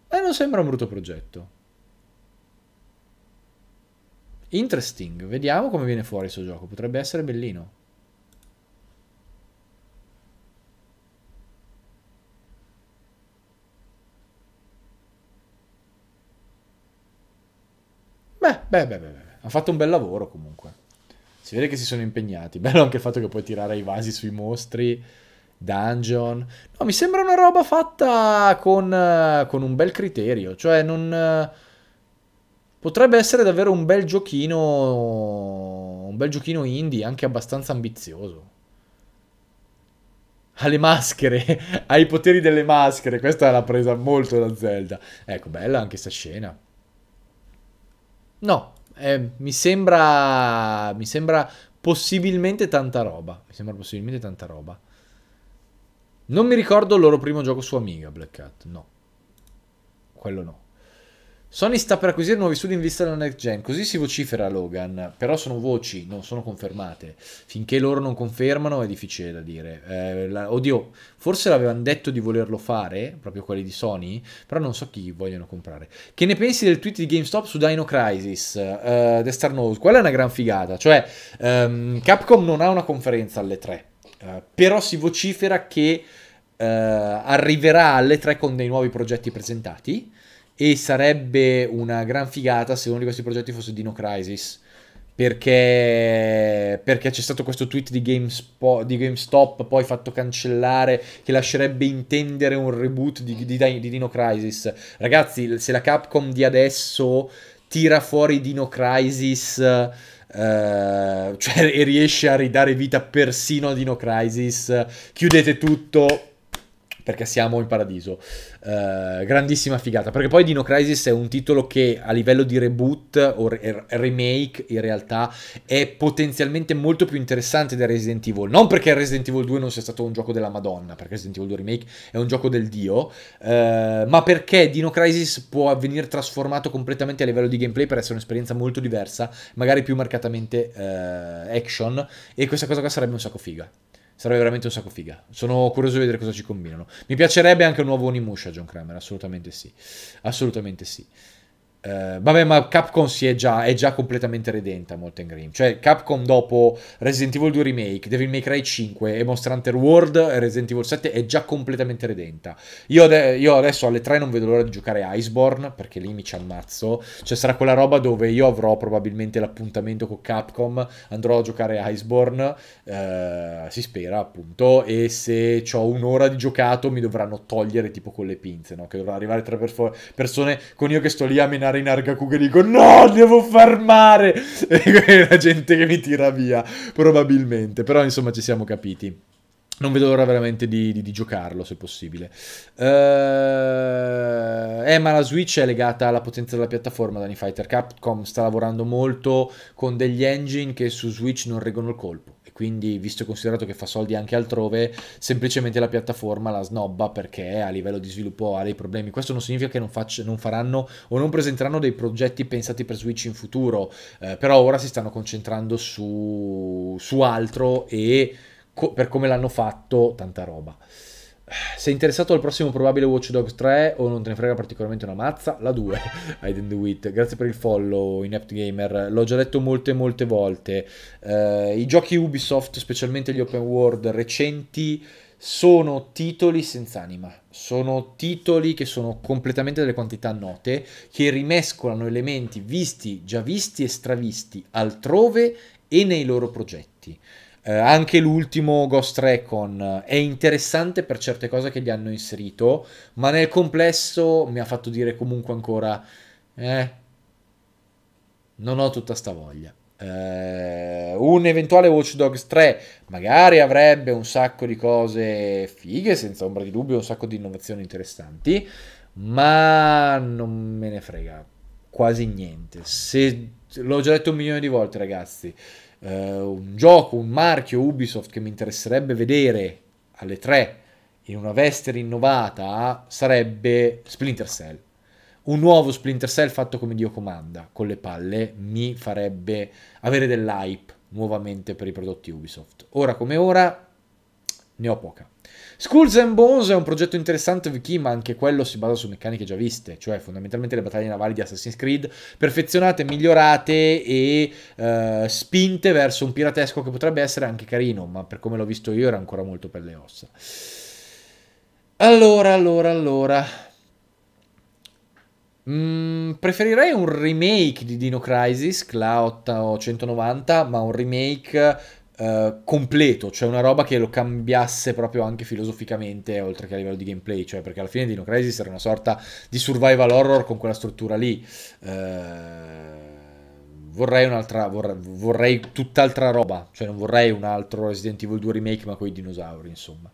E non sembra un brutto progetto. Interesting. Vediamo come viene fuori questo gioco. Potrebbe essere bellino. Beh, beh, beh, beh, beh. Ha fatto un bel lavoro comunque. Si vede che si sono impegnati. Bello anche il fatto che puoi tirare i vasi sui mostri. Dungeon. No, mi sembra una roba fatta con, con un bel criterio. Cioè, non... Potrebbe essere davvero un bel giochino. Un bel giochino indie, anche abbastanza ambizioso. Ha le maschere, ha i poteri delle maschere. Questa l'ha presa molto da Zelda. Ecco, bella anche questa scena. No, eh, mi sembra. Mi sembra possibilmente tanta roba. Mi sembra possibilmente tanta roba. Non mi ricordo il loro primo gioco su Amiga, Black Cat. No. Quello no. Sony sta per acquisire nuovi studi in vista della next gen, così si vocifera Logan, però sono voci, non sono confermate. Finché loro non confermano è difficile da dire. Eh, la, oddio, forse l'avevano detto di volerlo fare, proprio quelli di Sony, però non so chi vogliono comprare. Che ne pensi del tweet di GameStop su Dino Crisis? Uh, The Star Knows, quella è una gran figata, cioè um, Capcom non ha una conferenza alle 3, eh, però si vocifera che uh, arriverà alle 3 con dei nuovi progetti presentati e sarebbe una gran figata se uno di questi progetti fosse Dino Crisis perché, perché c'è stato questo tweet di, GameSpo, di, GameStop poi fatto cancellare che lascerebbe intendere un reboot di, di, di Dino Crisis. Ragazzi se la Capcom di adesso tira fuori Dino Crisis uh, cioè, e riesce a ridare vita persino a Dino Crisis chiudete tutto perché siamo in paradiso. Uh, grandissima figata, perché poi Dino Crisis è un titolo che a livello di reboot o re- remake in realtà è potenzialmente molto più interessante del Resident Evil. Non perché Resident Evil 2 non sia stato un gioco della Madonna, perché Resident Evil 2 Remake è un gioco del dio, uh, ma perché Dino Crisis può venire trasformato completamente a livello di gameplay per essere un'esperienza molto diversa, magari più marcatamente uh, action, e questa cosa qua sarebbe un sacco figa. Sarebbe veramente un sacco figa. Sono curioso di vedere cosa ci combinano. Mi piacerebbe anche un nuovo Onimusha, John Kramer, assolutamente sì. Assolutamente sì. Uh, vabbè, ma Capcom si è già, è già completamente redenta a Molten Green. Cioè, Capcom dopo Resident Evil 2 Remake, Devil May Cry 5 e Monster Hunter World Resident Evil 7 è già completamente redenta. Io, ade- io, adesso alle 3 non vedo l'ora di giocare Iceborne, perché lì mi ci ammazzo. Cioè, sarà quella roba dove io avrò probabilmente l'appuntamento con Capcom, andrò a giocare Iceborne, uh, si spera appunto, e se ho un'ora di giocato mi dovranno togliere tipo con le pinze, no? Che dovrà arrivare tre persone con io che sto lì a menare in Argaku che dico no, devo farmare e la gente che mi tira via probabilmente, però insomma ci siamo capiti. Non vedo l'ora veramente di, di, di giocarlo, se possibile. Uh, eh, ma la Switch è legata alla potenza della piattaforma, Dani Fighter. Capcom sta lavorando molto con degli engine che su Switch non reggono il colpo quindi visto e considerato che fa soldi anche altrove, semplicemente la piattaforma la snobba perché a livello di sviluppo ha dei problemi. Questo non significa che non, faccia, non faranno o non presenteranno dei progetti pensati per Switch in futuro, eh, però ora si stanno concentrando su, su altro e co- per come l'hanno fatto, tanta roba. Sei interessato al prossimo probabile Watch Dogs 3 o non te ne frega particolarmente una mazza? La 2, Aiden DeWitt. Grazie per il follow, Inept Gamer. L'ho già detto molte, molte volte. Uh, I giochi Ubisoft, specialmente gli open world recenti, sono titoli senza anima. Sono titoli che sono completamente delle quantità note, che rimescolano elementi visti, già visti e stravisti altrove e nei loro progetti. Eh, anche l'ultimo Ghost Recon è interessante per certe cose che gli hanno inserito, ma nel complesso mi ha fatto dire comunque ancora, eh, non ho tutta sta voglia. Uh, un eventuale Watch Dogs 3 magari avrebbe un sacco di cose fighe, senza ombra di dubbio, un sacco di innovazioni interessanti, ma non me ne frega quasi niente. Se l'ho già detto un milione di volte, ragazzi, uh, un gioco, un marchio Ubisoft che mi interesserebbe vedere alle 3 in una veste rinnovata sarebbe Splinter Cell un nuovo Splinter Cell fatto come Dio comanda, con le palle, mi farebbe avere dell'hype nuovamente per i prodotti Ubisoft. Ora come ora, ne ho poca. Skulls and Bones è un progetto interessante Viki, ma anche quello si basa su meccaniche già viste, cioè fondamentalmente le battaglie navali di Assassin's Creed, perfezionate, migliorate e uh, spinte verso un piratesco che potrebbe essere anche carino, ma per come l'ho visto io era ancora molto per le ossa. Allora, allora, allora. Mm, preferirei un remake di Dino Crisis, Cloud 190, ma un remake uh, completo, cioè una roba che lo cambiasse proprio anche filosoficamente, oltre che a livello di gameplay, cioè perché alla fine Dino Crisis era una sorta di survival horror con quella struttura lì. Uh, vorrei un'altra, vorrei, vorrei tutt'altra roba, cioè non vorrei un altro Resident Evil 2 remake ma con i dinosauri, insomma.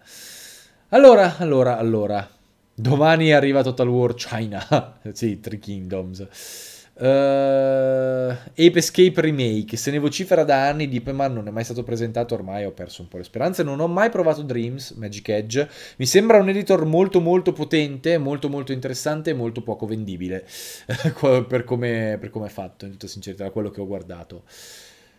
Allora, allora, allora. Domani arriva Total War China. sì, Three Kingdoms. Uh, Ape Escape Remake. Se ne vocifera da anni, Deepman non è mai stato presentato. Ormai ho perso un po' le speranze. Non ho mai provato Dreams, Magic Edge. Mi sembra un editor molto, molto potente, molto, molto interessante e molto poco vendibile. per come è fatto, in tutta sincerità, da quello che ho guardato.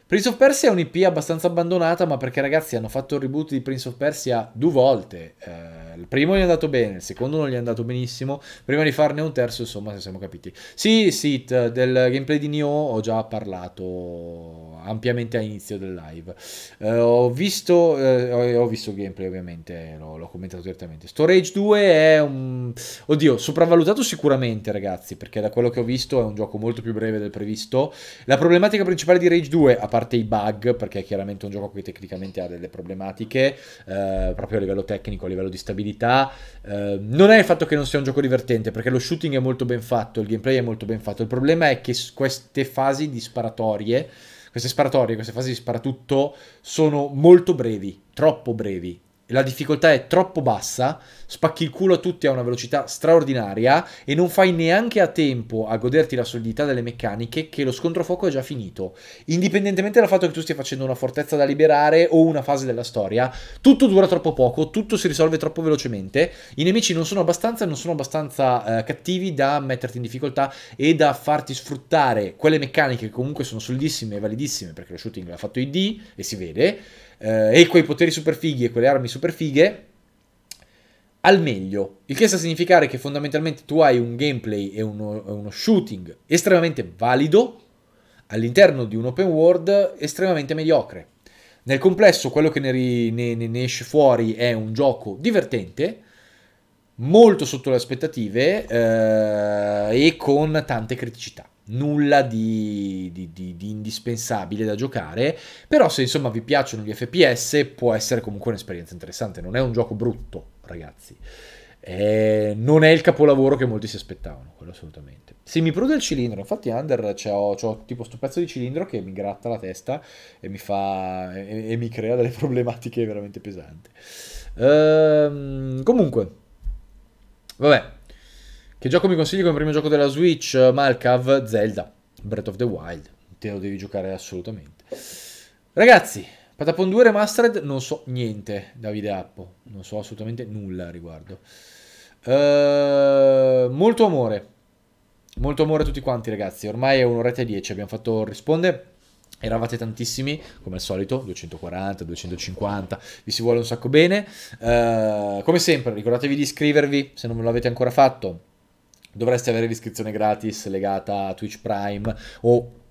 Prince of Persia è un'IP abbastanza abbandonata, ma perché ragazzi hanno fatto il reboot di Prince of Persia due volte. Eh, il primo gli è andato bene, il secondo non gli è andato benissimo. Prima di farne un terzo, insomma, se siamo capiti. Sì, Sit, del gameplay di Nioh ho già parlato ampiamente all'inizio del live. Eh, ho, visto, eh, ho visto il gameplay, ovviamente, l'ho commentato direttamente. Storage 2 è un... Oddio, sopravvalutato sicuramente, ragazzi, perché da quello che ho visto è un gioco molto più breve del previsto. La problematica principale di Rage 2, a parte i bug, perché è chiaramente un gioco che tecnicamente ha delle problematiche, eh, proprio a livello tecnico, a livello di stabilità, eh, non è il fatto che non sia un gioco divertente, perché lo shooting è molto ben fatto, il gameplay è molto ben fatto. Il problema è che queste fasi di sparatorie, queste sparatorie, queste fasi di sparatutto sono molto brevi, troppo brevi la difficoltà è troppo bassa, spacchi il culo a tutti a una velocità straordinaria e non fai neanche a tempo a goderti la solidità delle meccaniche che lo scontro fuoco è già finito. Indipendentemente dal fatto che tu stia facendo una fortezza da liberare o una fase della storia, tutto dura troppo poco, tutto si risolve troppo velocemente, i nemici non sono abbastanza non sono abbastanza eh, cattivi da metterti in difficoltà e da farti sfruttare quelle meccaniche che comunque sono solidissime e validissime perché lo shooting l'ha fatto ID e si vede eh, e quei poteri super fighi e quelle armi super fighe al meglio. Il che sta a significare che fondamentalmente tu hai un gameplay e uno, uno shooting estremamente valido all'interno di un open world estremamente mediocre. Nel complesso quello che ne, ne, ne, esce fuori è un gioco divertente, molto sotto le aspettative eh, e con tante criticità nulla di, di, di, di, indispensabile da giocare, però se insomma vi piacciono gli FPS può essere comunque un'esperienza interessante, non è un gioco brutto ragazzi, eh, non è il capolavoro che molti si aspettavano, quello assolutamente. Se mi prude il cilindro, infatti Under c'ho, c'ho tipo questo pezzo di cilindro che mi gratta la testa e mi fa e, e mi crea delle problematiche veramente pesanti. Ehm, comunque, vabbè, che gioco mi consigli come primo gioco della Switch? Malcav, Zelda, Breath of the Wild. Te lo devi giocare assolutamente. Ragazzi, Patapon 2 Remastered non so niente Davide Appo. Non so assolutamente nulla a riguardo. Uh, molto amore. Molto amore a tutti quanti ragazzi. Ormai è un'oretta e dieci. Abbiamo fatto risponde. Eravate tantissimi, come al solito, 240, 250, vi si vuole un sacco bene. Uh, come sempre, ricordatevi di iscrivervi se non l'avete ancora fatto dovreste avere l'iscrizione gratis legata a Twitch Prime o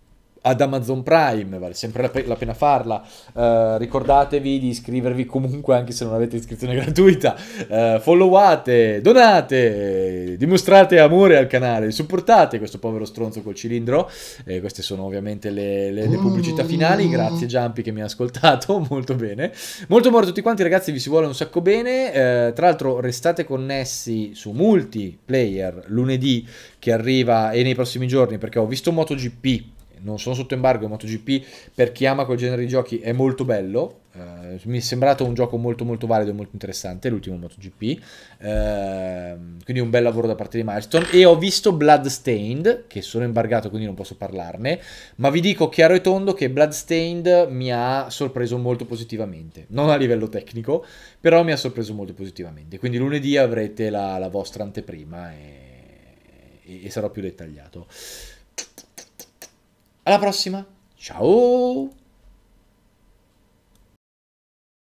ad Amazon Prime, vale sempre la, pe- la pena farla. Uh, ricordatevi di iscrivervi comunque anche se non avete iscrizione gratuita. Uh, followate, donate, dimostrate amore al canale, supportate questo povero stronzo col cilindro. Eh, queste sono ovviamente le, le, le, pubblicità finali. Grazie Giampi che mi ha ascoltato, molto bene. Molto amore a tutti quanti ragazzi, vi si vuole un sacco bene. Uh, tra l'altro restate connessi su multiplayer lunedì che arriva e nei prossimi giorni perché ho visto MotoGP non sono sotto embargo, MotoGP per chi ama quel genere di giochi è molto bello, Uh, mi è sembrato un gioco molto molto valido e molto interessante l'ultimo MotoGP. Uh, quindi un bel lavoro da parte di Milestone. E ho visto Bloodstained che sono embargato quindi non posso parlarne. Ma vi dico chiaro e tondo che Bloodstained mi ha sorpreso molto positivamente. Non a livello tecnico però mi ha sorpreso molto positivamente. Quindi lunedì avrete la, la vostra anteprima e, e, e sarò più dettagliato alla prossima. Ciao